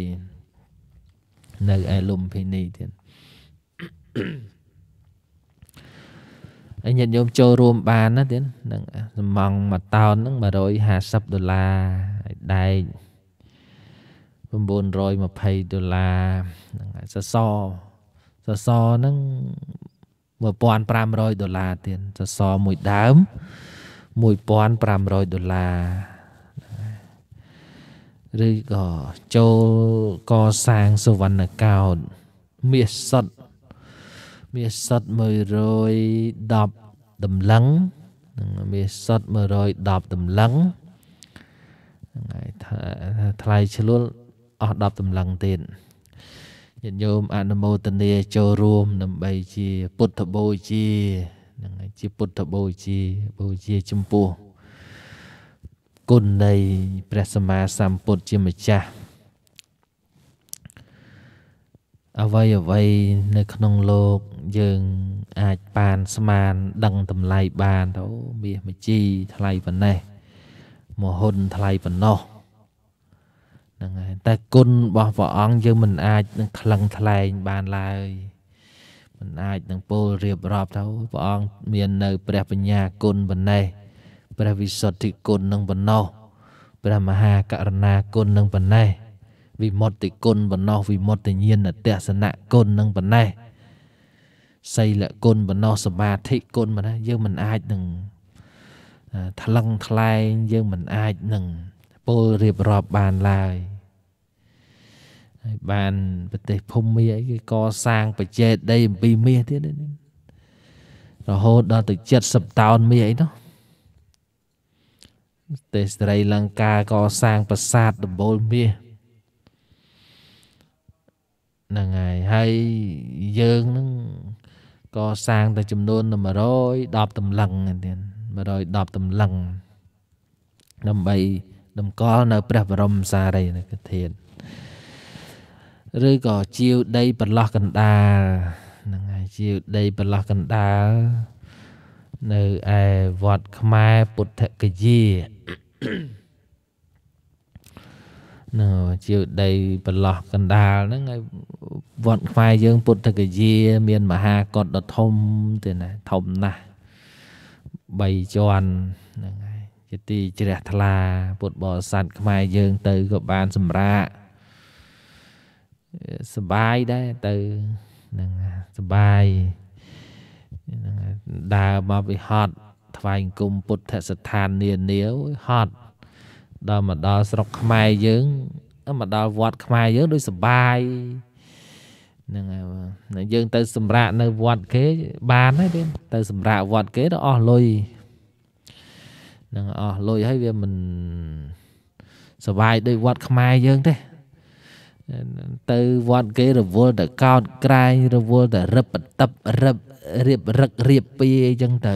Speaker 2: នៅឯលំភិនីទៀតហើយញាតិញោមចូលរួមបានណាទៀតហ្នឹងសំងមួយតោនហ្នឹង150ដុល្លារហើយដែក 920ដុល្លារហ្នឹងហើយសសសសហ្នឹង1500ដុល្លារទៀតសសរមួយដើម1500ដុល្លារឬក៏ចូលកសាងសុវណ្ណកោតមាសសុទ្ធមាសសុទ្ធ110តម្លឹងនឹងមាសសុទ្ធ110តម្លឹងហ្នឹងហើយថ្លៃឆ្លួល អស់10តម្លឹងទៀតញាតិញោមអនុមោទនាចូលរួមដើម្បីជាពុទ្ធបូជាហ្នឹងហើយជាពុទ្ធបូជាបូជាចំពោះគុណនៃព្រះសម្មាសម្ពុទ្ធជាម្ចាស់អ្វីអ្វីនៅក្នុងលោកយើងអាចប៉ានស្មានដឹងតម្លៃបានទៅមាសមជីថ្លៃប៉ុណ្ណេះមហុនថ្លៃប៉ុណ្ណោះ ហ្នឹងហើយតែគុណរបស់ព្រះអង្គយើងមិនអាចនឹងថ្លឹងថ្លែងបានឡើយមិនអាចនឹងពោលរៀបរាប់ទៅព្រះអង្គមាននៅ ព្រះបញ្ញាគុណប៉ុណ្ណេះព្រះវិសុទ្ធិគុណនឹងប៉ុណ្ណោះព្រះមហាករុណាគុណនឹងប៉ុណ្ណេះវិមុតតិគុណប៉ុណ្ណោះវិមុតតិញាណទស្សនៈគុណនឹងប៉ុណ្ណេះសីលគុណប៉ុណ្ណោះសមាធិគុណប៉ុណ្ណេះយើងមិនអាចនឹងថ្លឹងថ្លែងយើងមិនអាចនឹងពោលរៀបរាប់បានឡើយ ហើយបានប្រទេសភូមិមាអីគេកសាងបច្ចេកដីអំពីមាសទៀតរហូតដល់ទៅ70តោនមាសអីនោះទេស្រីលង្កាកសាងប្រាសាទដំបូលមាសហ្នឹងហើយហើយយើងនឹងកសាងតែចំនួន110តម្លឹងទៀត110តម្លឹងដើម្បីតម្កល់នៅព្រះបរមសារីរិកធាតុ ឬក៏ជាវដីប្រឡោះកណ្ដាលហ្នឹងហើយជាវដីប្រឡោះកណ្ដាលនៅឯវត្តខ្មែរពុទ្ធគយានៅជាវដីប្រឡោះកណ្ដាលហ្នឹងហើយវត្តខ្មែរយើងពុទ្ធគយា មានមហាកុដដ៏ធំទេណាធំណាស់3ជាន់ហ្នឹងហើយជាទីជ្រះថ្លា ពុទ្ធបរិស័ទខ្មែរយើងទៅក៏បានសម្រាក សបាយដែរទៅហ្នឹងសបាយហ្នឹងដើរមកវិហត់ថ្វាយគុំពុទ្ធស្ថាននានាហត់ដល់មកដល់ស្រុកខ្មែរយើងមកដល់វត្តខ្មែរយើងដូចសបាយហ្នឹងហើយយើងទៅសម្រាកនៅវត្តគេបានហើយទេទៅសម្រាកវត្តគេទៅអស់លុយហ្នឹងអស់លុយហើយវាមិនសបាយដូចវត្តខ្មែរយើងទេ ទៅវត្តគេរវល់តែកោតក្រែងរវល់តែរឹបបន្ទប់រឹបរៀបរឹករៀបពីអីចឹងទៅ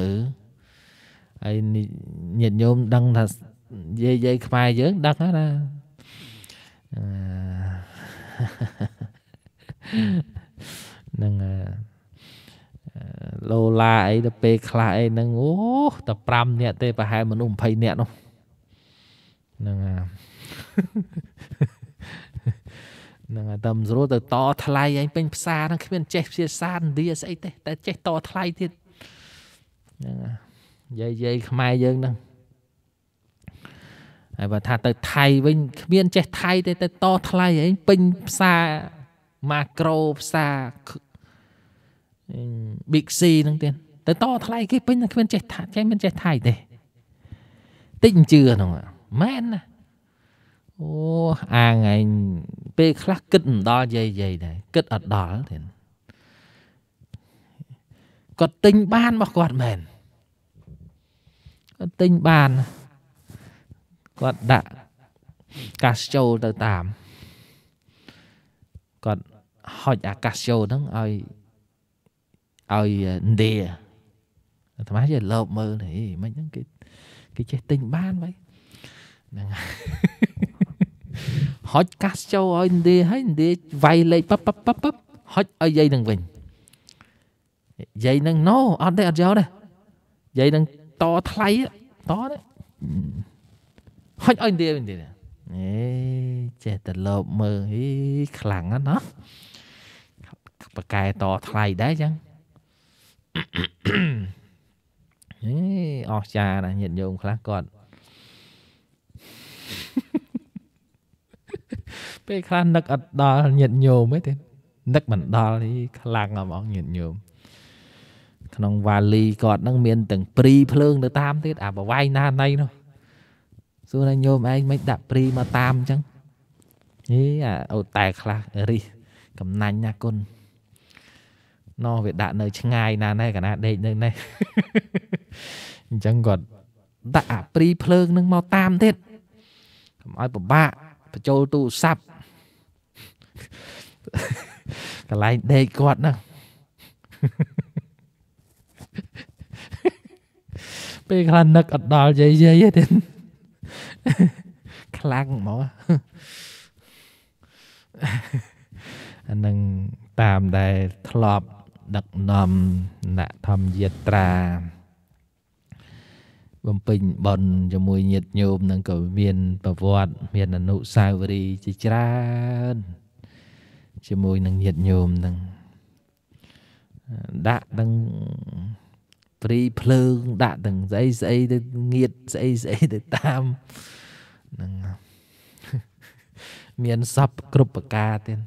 Speaker 2: ហើយញាតិញោមដឹងថាយាយយាយខ្មែរយើងដឹងណានឹងឡូឡាអីទៅពេលខ្លះអីហ្នឹងអូតែ5នាក់ទេប្រហែលមនុស្ស20នាក់នោះហ្នឹង ហ្នឹងតែមិនស្រួលទៅតថ្លៃឯងពេញផ្សារហ្នឹងគ្មានចេះភាសាឥណ្ឌាស្អីទេតែចេះតថ្លៃទៀតហ្នឹងយាយយាយខ្មែរយើងហ្នឹងហើយបើថាទៅថៃវិញគ្មានចេះថៃទេទៅតថ្លៃឯងពេញផ្សារម៉ាក្រូផ្សារ Big C ហ្នឹងទៀតទៅតថ្លៃគេពេញគ្មានចេះថាចេះមិនចេះថៃទេតិចជឿហ្នឹងមែនណា អូអាងឯងពេលខ្លះគិតមិនដល់យាយយាយដែរគិតអត់ដល់ទេគាត់ទិញបានរបស់គាត់មែនគាត់ទិញបានគាត់ដាក់កាសចូលទៅតាមគាត់ហុចអាកាសចូលហ្នឹងឲ្យឲ្យឥណ្ឌាអាត្មាចេះលបមើលនេះមិនហ្នឹងគេគេចេះទិញបានໄວហ្នឹងហុ ចកាសចូលឲ្យឥណ្ឌាហើយឥណ្ឌាវាយលេខប៉ាប់ប៉ាប់ប៉ាប់ហុចឲ្យយាយនឹងវិញយាយនឹងណូអត់ទេអត់យកទេយាយនឹងតថ្លៃតទេហុចឲ្យឥណ្ឌាវិញទៀតអេចេះតែលបមើលហីខ្លាំងណាស់បកែតថ្លៃដែរចឹងអេអស់ចាណាញាតិញោមខ្លះគាត់ ពេលខ្លះនឹកអត់ដល់ញាតិញោមទេនឹកមិនដល់នេះខ្លាំងហ្មងញាតិញោមក្នុងវ៉ាលីគាត់នឹងមានទាំងព្រីភ្លើងទៅតាមទៀតអាបវាយណាណៃនោះសួរថាញោមឯងមិនដាក់ព្រីមកតាមអញ្ចឹងហេអាអូតែខ្លះរិះកំណាញ់ណាគុណណោះវាដាក់នៅឆ្ងាយណាស់ណែកណាដេកនៅនេះអញ្ចឹងគាត់ដាក់អាព្រីភ្លើងនឹងមកតាមទៀតកុំឲ្យពិបាកបញ្ចូលទូរស័ព្ទ កន្លែងដេកគាត់ហ្នឹងពេលខ្លះនឹកអត់ដល់យាយយាយទេខ្លាំងហ្មងអានឹងតាមដែលធ្លាប់ដឹកនាំអ្នកធម្មយាត្រា បំពេញបន់ជាមួយញាតិញោមនឹងក៏មាន ប្រវត្តិមានអនុស្សាវរីយ៍ជាច្រើន ជាមួយនឹងញាតិញោមនឹងដាក់ទាំងព្រីភ្លើងដាក់ទាំងស្អីស្អីទៅងៀតស្អីស្អីទៅតាមហ្នឹងមានសពគ្រប់ប្រការទៀត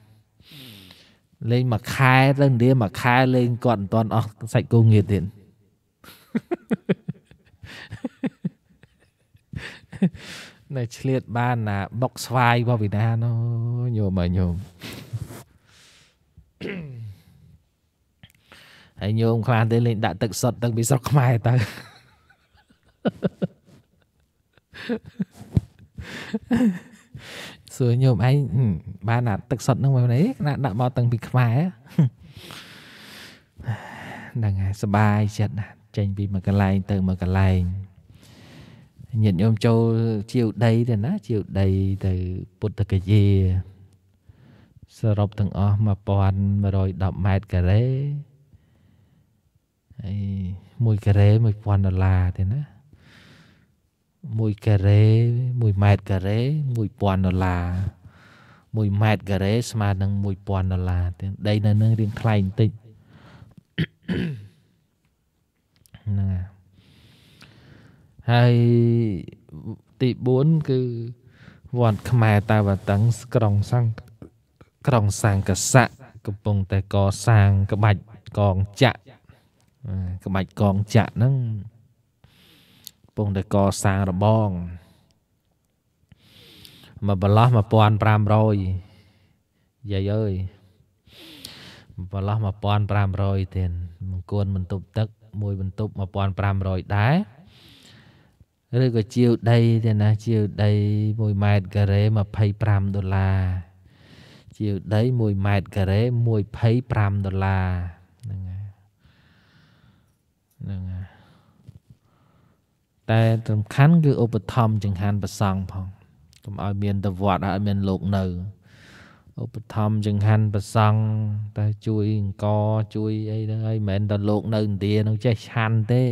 Speaker 2: លេងមួយខែទៅឥណ្ឌាមួយខែលេងគាត់មិនទាន់អស់សាច់គោងៀតទៀតនៅឆ្លៀតបានណាបុកស្វាយរបស់វិណាណូញោមហើយញោម ហើយញោមខ្លះទៅលេងដាក់ទឹកសុទ្ធទាំងពីស្រុកខ្មែរទៅសួរញោមឯងបានអាទឹកសុទ្ធហ្នឹងមកនេះណាដាក់មកទាំងពីខ្មែរហ្នឹងហើយសបាយចិត្តណាស់ចេញពីមួយកន្លែងទៅមួយកន្លែងញាតិញោមចូលជាវដីទៅណាជាវដីទៅពុទ្ធគយា សរុបទាំងអស់1110ម៉ែត្រការ៉េហើយ1ការ៉េ1000ដុល្លារទេណា1ការ៉េ1ម៉ែត្រការ៉េ1000ដុល្លារ1ម៉ែត្រការ៉េស្មើនឹង1000ដុល្លារទេដីនៅនឹងរៀងថ្លៃបន្តិចហ្នឹងហើយទី4គឺវត្តខ្មែរតាវតឹងក្រុងសង្ឃ ក្រុងសង្កស័កកំពុងតែកសាងក្បាច់កងចាក់ក្បាច់កងចាក់ហ្នឹងកំពុងតែកសាងរបងមកបន្លោះ1500យាយអើយបន្លោះ1500ទៀតមង្គលបន្ទប់ទឹកមួយបន្ទប់1500ដែរឬក៏ជាវដីទេណាជាវដី1ម៉ែត្រការ៉េ25ដុល្លារ ជាវដី1ម៉ែត្រការ៉េ25ដុល្លារហ្នឹងហើយហ្នឹងហើយតែសំខាន់គឺឧបត្ថម្ភចង្ហាន់ប្រសង់ផងកុំឲ្យមានតវត្តឲ្យមានលោកនៅឧបត្ថម្ភចង្ហាន់ប្រសង់តែជួយអង្គជួយអីហ្នឹងហើយមិនមែនតែលោកនៅឥណ្ឌានឹងចេះឆាន់ទេ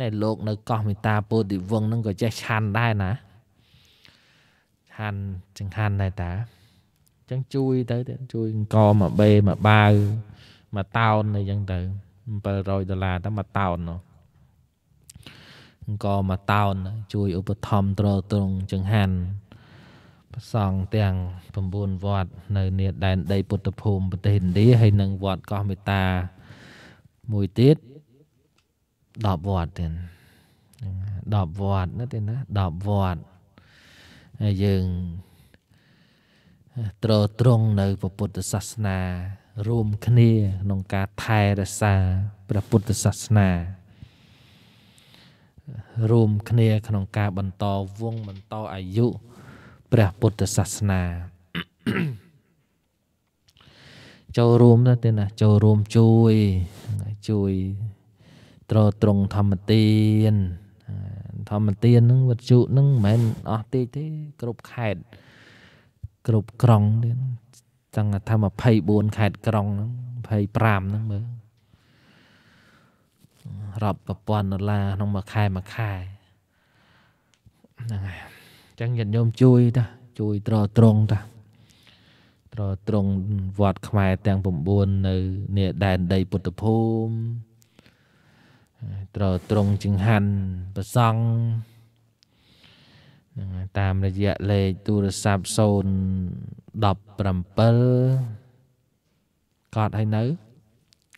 Speaker 2: ណែលោកនៅកោះមេតាពោធិវង្សហ្នឹងក៏ចេះឆាន់ដែរណាឆាន់ចង្ហាន់ដែរតាអញ្ចឹងជួយទៅជួយអង្គមួយបេមួយបាវមួយតោនអីចឹងទៅ700ដុល្លារទៅមួយតោននោះអង្គមួយតោនជួយឧបត្ថម្ភត្រត្រង់ចង្ហាន់ប្រសង់ទាំង9វត្តនៅនាដែនដីពុទ្ធភូមិប្រទេសឥណ្ឌាហើយនិងវត្តកោះមេតាមួយទៀត10វត្តទៀត10វត្តណាទេណា10វត្តហើយយើង ត្រត្រង់នៅពុទ្ធសាសនា រួមគ្នាក្នុងការថែរក្សាព្រះពុទ្ធសាសនារួមគ្នាក្នុងការបន្តវងបន្តអាយុព្រះពុទ្ធសាសនាចូលរួមណាទេណាចូលរួមជួយជួយត្រត្រង់ធម្មទានធម្មទានហ្នឹងវត្ថុហ្នឹងមិនមែនអស់តិចទេ គ្រប់ខេត្ត គ្រប់ក្រុងទៀតចង់ថា24ខេត្តក្រុងហ្នឹង25ហ្នឹងមើលរាប់ប្រព័ន្ធដុល្លារក្នុងមួយខែមួយខែហ្នឹងហើយអញ្ចឹងញាតិញោមជួយតាជួយត្រត្រង់តាត្រត្រង់វត្តខ្មែរទាំង9នៅនាដែនដីពុទ្ធភូមិត្រត្រង់ចង្ហាន់ប្រសង់ហ្នឹង តាមរយៈលេខទូរស័ព្ទ017កត់ឲ្យនៅ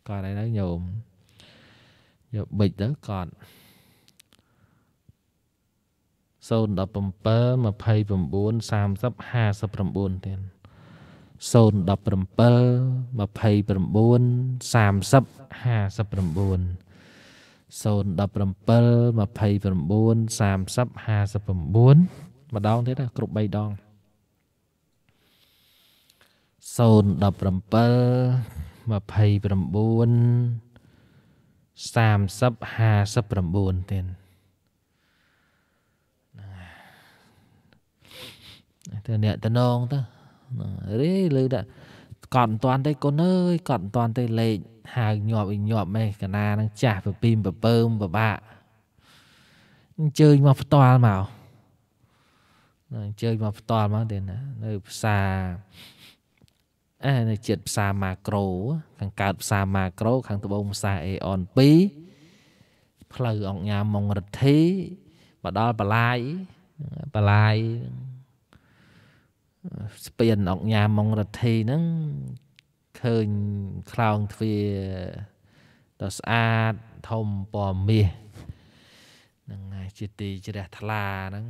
Speaker 2: កត់ឲ្យនៅញោមយកបិចទៅកត់017 29 30 59ទៀត017 29 30 59 017 29 30 59ម្ដងទៀតណាគ្រប់3ដង017 29 30 59ទៀតទៅអ្នកតំណងទៅរីលើដាក់ កត់មិនតាន់ទេកូនអើយកត់មិនតាន់ទេលេខហៅញាប់ឲ្យញាប់មេកណានឹងចាស់ពពីមពពើមពិបាកអញ្ជើញមកផ្ទាល់មកអញ្ជើញមកផ្ទាល់មកទេណានៅផ្សារអេនៅចិត្តផ្សារម៉ាក្រូខាងកើតផ្សារម៉ាក្រូខាងត្បូងផ្សារអេអន2ផ្លូវអង្គញាម៉ុងរិទ្ធីមកដល់បលាយបលាយ ស្ពានអង្គញាម៉ុងរិទ្ធីហ្នឹងឃើញខ្លោងទ្វារដ៏ស្អាតធំពណ៌មាសហ្នឹងហើយជាទីជ្រះថ្លាហ្នឹង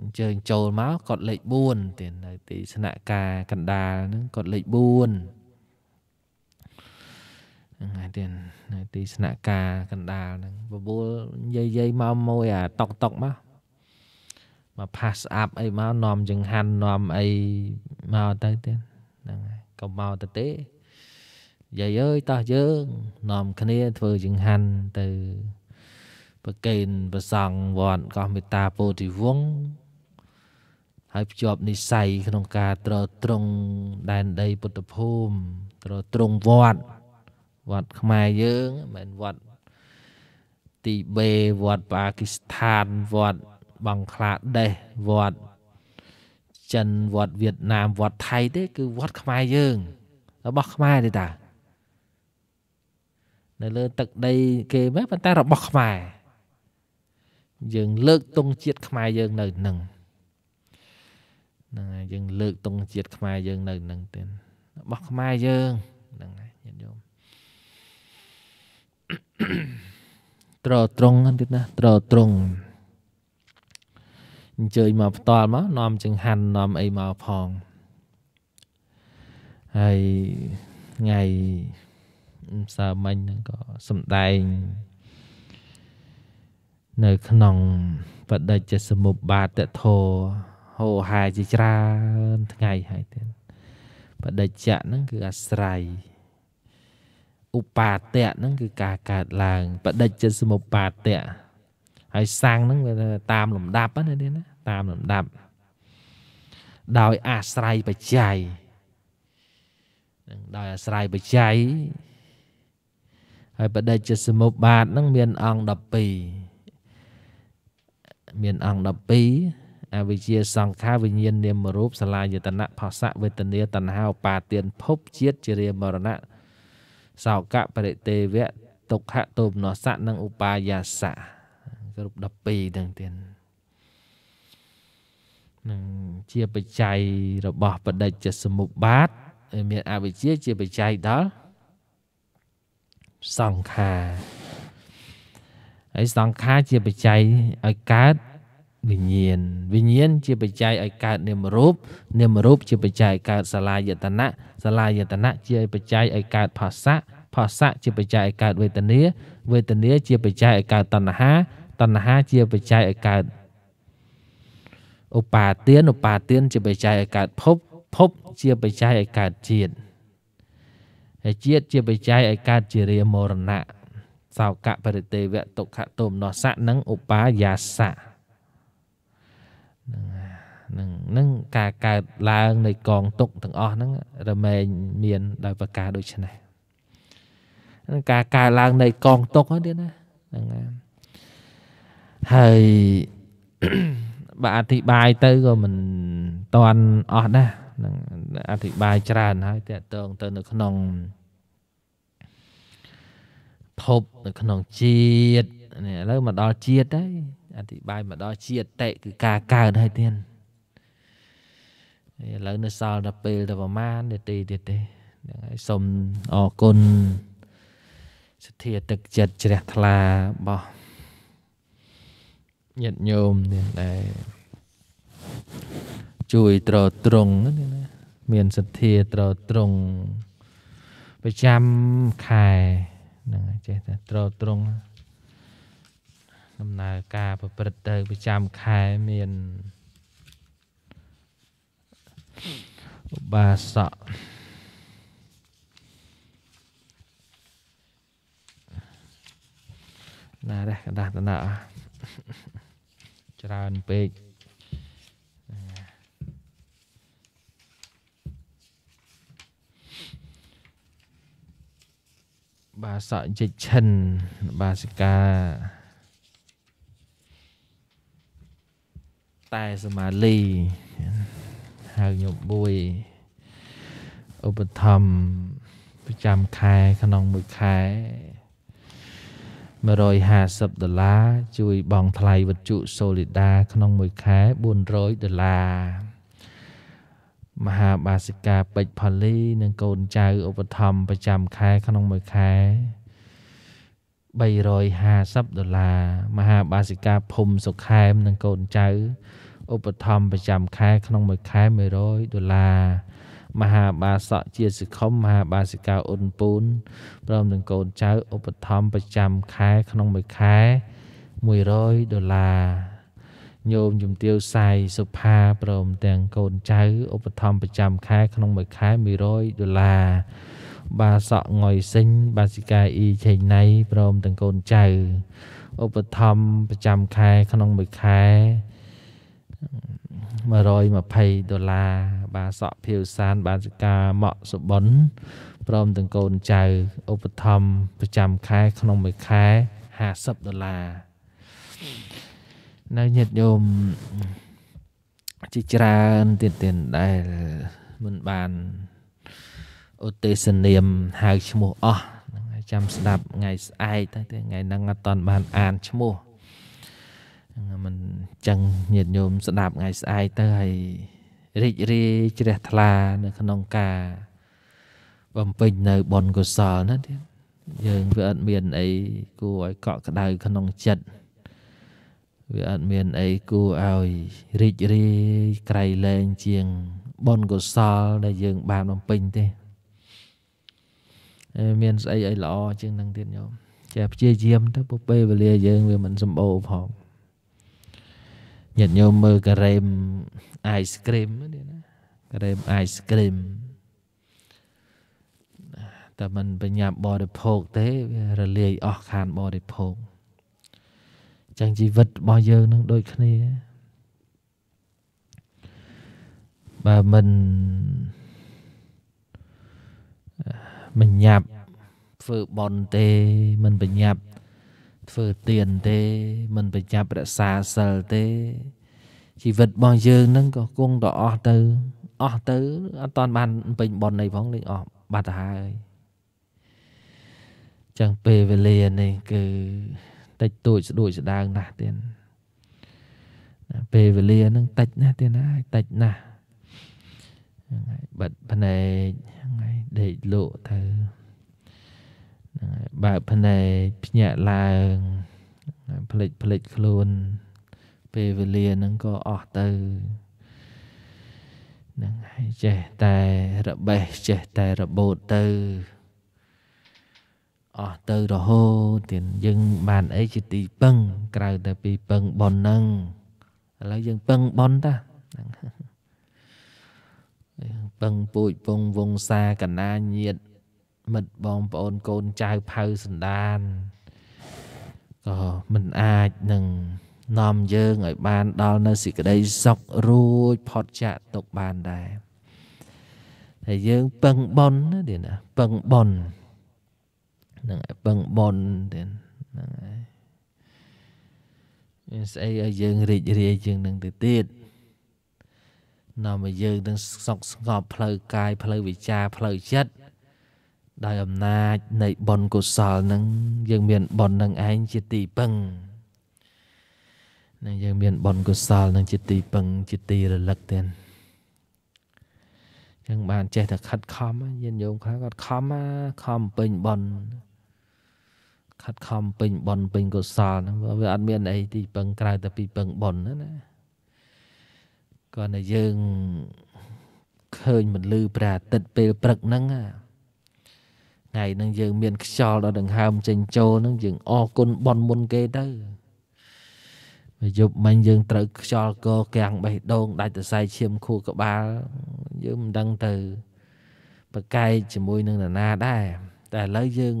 Speaker 2: អញ្ជើញចូលមកគាត់លេខ4ទៀតនៅទីស្នាក់ការកណ្ដាលហ្នឹងគាត់លេខ4ហ្នឹងហើយទៀតនៅទីស្នាក់ការកណ្ដាលហ្នឹងបបួលយាយយាយមកមួយអាតុកតុកមក មក pass up អីមកនាំចង្ហាន់នាំអីមកទៅទៀតហ្នឹងហើយកុំមកទៅទេយាយអើយតោះយើងនាំគ្នាធ្វើចង្ហាន់ទៅប្រកេនប្រសង់វត្តកោះមេត្តាពោធិវង្សហើយភ្ជាប់និស័យក្នុងការត្រត្រង់ដែនដីពុទ្ធភូមិត្រត្រង់វត្តវត្តខ្មែរយើងមិនមែនវត្តទីបេវត្តប៉ាគីស្ថានវត្ត បង់ក្លាដេសវត្តចិនវត្តវៀតណាមវត្តថៃទេ គឺវត្តខ្មែរយើង របស់ខ្មែរទេតានៅលើទឹកដីគេមែនប៉ុន្តែរបស់ខ្មែរយើងលើកទង់ជាតិខ្មែរយើងនៅនឹងហ្នឹងហើយយើងលើកទង់ជាតិខ្មែរយើងនៅនឹងទេរបស់ខ្មែរយើងហ្នឹងហើយញាតិញោមត្រត្រង់ទៀតណាត្រត្រង់ អញ្ជើញមកផ្ទាល់មកនាំចង្ហាន់នាំអីមកផងហើយថ្ងៃសើមិញហ្នឹងក៏សំដែងនៅក្នុងបដិច្ចសមុបបាទធរហោហាជាច្រើនថ្ងៃហើយទៀតបដិច្ចៈហ្នឹងគឺអាស្រ័យឧបាទៈហ្នឹងគឺការកើតឡើងបដិច្ចសមុបាទៈ ហើយសាំងហ្នឹងវាតាមលំដាប់ណានេះណាតាមលំដាប់ដោយអាស្រ័យបច្ច័យនឹងដោយអាស្រ័យបច្ច័យហើយបដិច្ចសមុបាទហ្នឹងមានអង្គ12មានអង្គ12អវិជ្ជាសង្ខារវិញ្ញាណនាមរូបសាលាយតនៈផស្សៈវេទនាតណ្ហោបាទានភពជាតិជារាមរណៈសោកៈបរិទេវៈទុក្ខទោមនសៈនិងឧបាយាសៈ គ្រប់12ទាំងទៀតនឹងជាបច្ច័យរបស់បដិច្ចសមុបាទមានអវិជ្ជាជាបច្ច័យដល់សង្ខារហើយសង្ខារជាបច្ច័យឲ្យកើតវិញ្ញាណវិញ្ញាណជាបច្ច័យឲ្យកើតនាមរូបនាមរូបជាបច្ច័យឲ្យកើតសាលាយតនៈសាលាយតនៈជាបច្ច័យឲ្យកើតផស្សៈផស្សៈជាបច្ច័យឲ្យកើតវេទនាវេទនាជាបច្ច័យឲ្យកើតតណ្ហា តណ្ហាជាបច្ច័យឲ្យកើតឧបាទានឧបាទានជាបច្ច័យឲ្យកើតភពភពជាបច្ច័យឲ្យកើតជាតិហើយជាតិជាបច្ច័យឲ្យកើតជារាមរណៈសោកៈបរិទេវៈទុក្ខទោមនសៈនិងឧបាយាសៈនឹងនឹងការកើតឡើងនៃកងទុកទាំងអស់ហ្នឹងរមែងមានដោយប្រការដូចនេះនឹងការកើតឡើងនៃកងទុកហ្នឹងទៀតណាហ្នឹងហើយ បើអធិប្បាយទៅក៏មិនតន់អស់ដែរនឹងអធិប្បាយច្រើនហើយតកតងទៅនៅក្នុងភពនៅក្នុងជាតិនេះឥឡូវមកដល់ជាតិហើយអធិប្បាយមកដល់ជាតិតិគឺការកើតហើយទៀតឥឡូវនៅសល់តែពេលតែប្រហែលនាទីទៀតទេហ្នឹងហើយសូមអរគុណសទ្ធាទឹកចិត្តជ្រះថ្លារបស់ ញាតិញោមនេះដែរជួយត្រត្រង់ណាមានសទ្ធាត្រត្រង់ប្រចាំខែហ្នឹងចេះតែត្រត្រង់ដំណើរការប្រព្រឹត្តទៅប្រចាំខែមានឧបាសកណាដែរកដាស់តណា ច្រើនពេកបាសកជិឆិនបាសិកាតែសមាលីហៅញោមបួយឧបត្ថម្ភប្រចាំខែក្នុងមួយខែ 150ដុល្លារជួយបង់ថ្លៃវត្ថុសូលីដាក្នុងមួយខែ400ដុល្លារមហាបាសិកាពេជ្រផលីនិងកូនចៅឧបត្ថម្ភប្រចាំខែក្នុងមួយខែ350ដុល្លារមហាបាសិកាភូមិសុខែមនិងកូនចៅឧបត្ថម្ភប្រចាំខែក្នុងមួយខែ100ដុល្លារ មហាបាសកជាសិខុមមហាបាសិកាអ៊ុនពូនព្រមទាំងកូនចៅឧបត្ថម្ភប្រចាំខែក្នុងមួយខែ100ដុល្លារញោមជំទាវសាយសុផាព្រមទាំងកូនចៅឧបត្ថម្ភប្រចាំខែក្នុងមួយខែ100ដុល្លារបាសក់ងុយសិញបាសិកាអ៊ីឆេងណៃព្រមទាំងកូនចៅឧបត្ថម្ភប្រចាំខែក្នុងមួយខែ 120ដុល្លារបាសក់ភៀវសានបាសិកាម៉ក់សុបុនព្រមទាំងកូនចៅឧបត្ថម្ភប្រចាំខែក្នុងមួយខែ50ដុល្លារនៅញាតិញោមជាច្រើនទៀតទៀតដែលមិនបានឧទ្ទេសនាមហៅឈ្មោះអស់ហ្នឹងហើយចាំស្ដាប់ថ្ងៃស្អែកទៅថ្ងៃហ្នឹងអត់តាន់បានអានឈ្មោះ ហ្នឹងមិនចឹងញាតិញោមស្ដាប់ថ្ងៃស្អែកទៅហើយរីករាយជ្រះថ្លានៅក្នុងការបំពេញនៅបុណ្យកុសលណាទៀតយើងវាអត់មានអីគួរឲ្យកក់ក្ដៅក្នុងចិត្តវាអត់មានអីគួរឲ្យរីករាយក្រៃលែងជាងបុណ្យកុសលដែលយើងបានបំពេញទេមានស្អីអីល្អជាងនឹងទៀតញោមចេះព្យាយាមទៅពុពេលវេលាយើងវាមិនសម្បូរផង ញាតិញោមមើលការ៉េមអាយស្គ្រីមនេះណាការ៉េមអាយស្គ្រីមតែมันបញ្ញាប់បរិភោគទេវារលាយអស់ខានបរិភោគចឹងជីវិតរបស់យើងនឹងដូចគ្នាបើមិនមិនញាប់ធ្វើបន់ទេមិនបញ្ញាប់ ធ្វើទៀនទេ មិនបញ្ញាប់រក្សាសិលទេ ជីវិតរបស់យើងនឹងក៏គង់តែអស់ទៅអស់ទៅអត់តាន់បានពេញបន់អីផងលេងអស់បាត់ទៅហើយចឹងពេលវេលានេះគឺតិចតួចស្ដួចស្ដាងណាស់ទៀតពេលវេលានឹងតិចណាស់ទៀតណាតិចណាស់ហ្នឹងហើយបិទភ្នែកហ្នឹងហើយដេកលក់ទៅ ហ្នឹងហើយបើកភ្នែកភ្ញាក់ឡើងផ្លេចផ្លេចខ្លួនពេលវេលាហ្នឹងក៏អស់ទៅហ្នឹងហើយចេះតែរបេះចេះតែរបូតទៅអស់ទៅរហូតទៀតយើងបានអីជាទីពឹងក្រៅតែពីពឹងប៉ុនហ្នឹងឥឡូវយើងពឹងប៉ុនតាពឹងពូជពងវងសាកណាញាត មិត្តបងប្អូនកូនចៅផៅសន្តានក៏មិនអាចនឹងនាំយើងឲ្យបានដល់នៅសេចក្តីសុខរួចផុតចាកទុកបានដែរតែយើងពឹងបនណាទៀតណាពឹងបនហ្នឹងហើយពឹងបនទៀតហ្នឹងហើយមានស្អីឲ្យយើងរីករាយជាងនឹងទៅទៀតនាំឲ្យយើងនឹងសុខស្ងប់ផ្លូវកាយផ្លូវវិចារផ្លូវចិត្ត ដោយអំណាចនៃបុណ្យកុសលនឹងយើងមានបុណ្យនឹងឯងជាទីពឹងនឹងយើងមានបុណ្យកុសលនឹងជាទីពឹងជាទីរលឹកទៀតចឹងបានចេះតែខិតខំយានយោមខ្លះគាត់ខំខំពេញបុណ្យខិតខំពេញបុណ្យពេញកុសលហ្នឹងវាអត់មានអីទីពឹងក្រៅតែពីពឹងបុណ្យណាគាត់តែយើងឃើញមិនលឺព្រះអាទិត្យពេលព្រឹកហ្នឹង ថ្ងៃហ្នឹងយើងមានខ្យល់ដល់ដង្ហើមចេញចូលហ្នឹងយើងអរគុណបនមុនគេទៅមកយប់មិញយើងត្រូវខ្យល់កកាំងបេះដូងដាច់សរសៃឈាមខួរក្បាលយើងមិនដឹងទៅប្រកែកជាមួយនឹងនរណាដែរតែឥឡូវយើង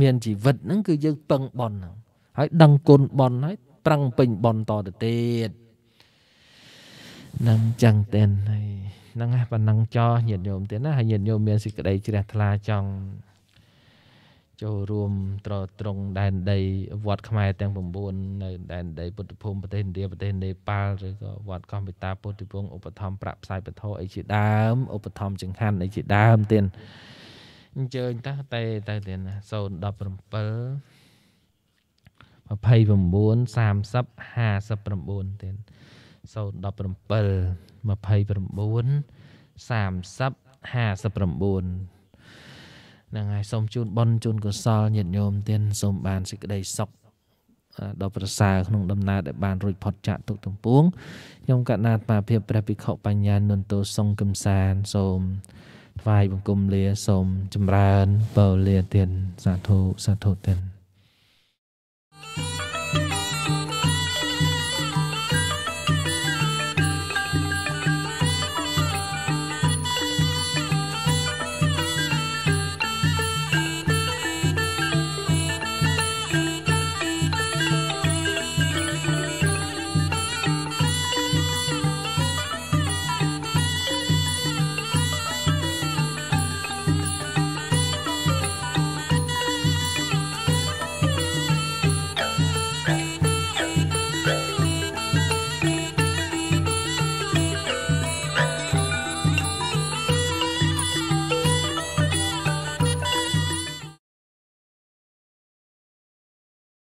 Speaker 2: មានជីវិតហ្នឹងគឺយើងពឹងបនហ្នឹងហើយដឹងគុណបនហើយប្រឹងពេញបនតទៅទៀតនឹងចឹងទេហើយហ្នឹងហើយប៉ុណ្ណឹងចោញាតិញោមទៀតណាហើយញាតិញោមមានសេចក្តីជ្រះថ្លាចង់ ចូលរួមត្រត្រង់ដែនដីវត្តខ្មែរទាំង9នៅដែនដីពុទ្ធភូមិប្រទេសឥណ្ឌាប្រទេសនេប៉ាល់ឬក៏វត្តកំពិតាពុទ្ធិពងឧបត្ថម្ភប្រាក់ផ្សាយពធអីជាដើមឧបត្ថម្ភចង្ហាន់អីជាដើមទៀតអញ្ជើញតាតែទៅទៀតណា017 29 30 59ទៀត017 29 30 59ហ្នឹងហើយសូមជូនបន់ជូនកុសលញាតិញោមទានសូមបានសេចក្តីសុខដល់ប្រសើរក្នុងដំណើរដែលបានរួចផុតចាកទុកទាំងពួងខ្ញុំកណាតបាភិបព្រះភិក្ខុបញ្ញានន្តោសង្ឃកំសានសូមថ្វាយបង្គំលាសូមចម្រើនពរលាទានសាធុសាធុទាន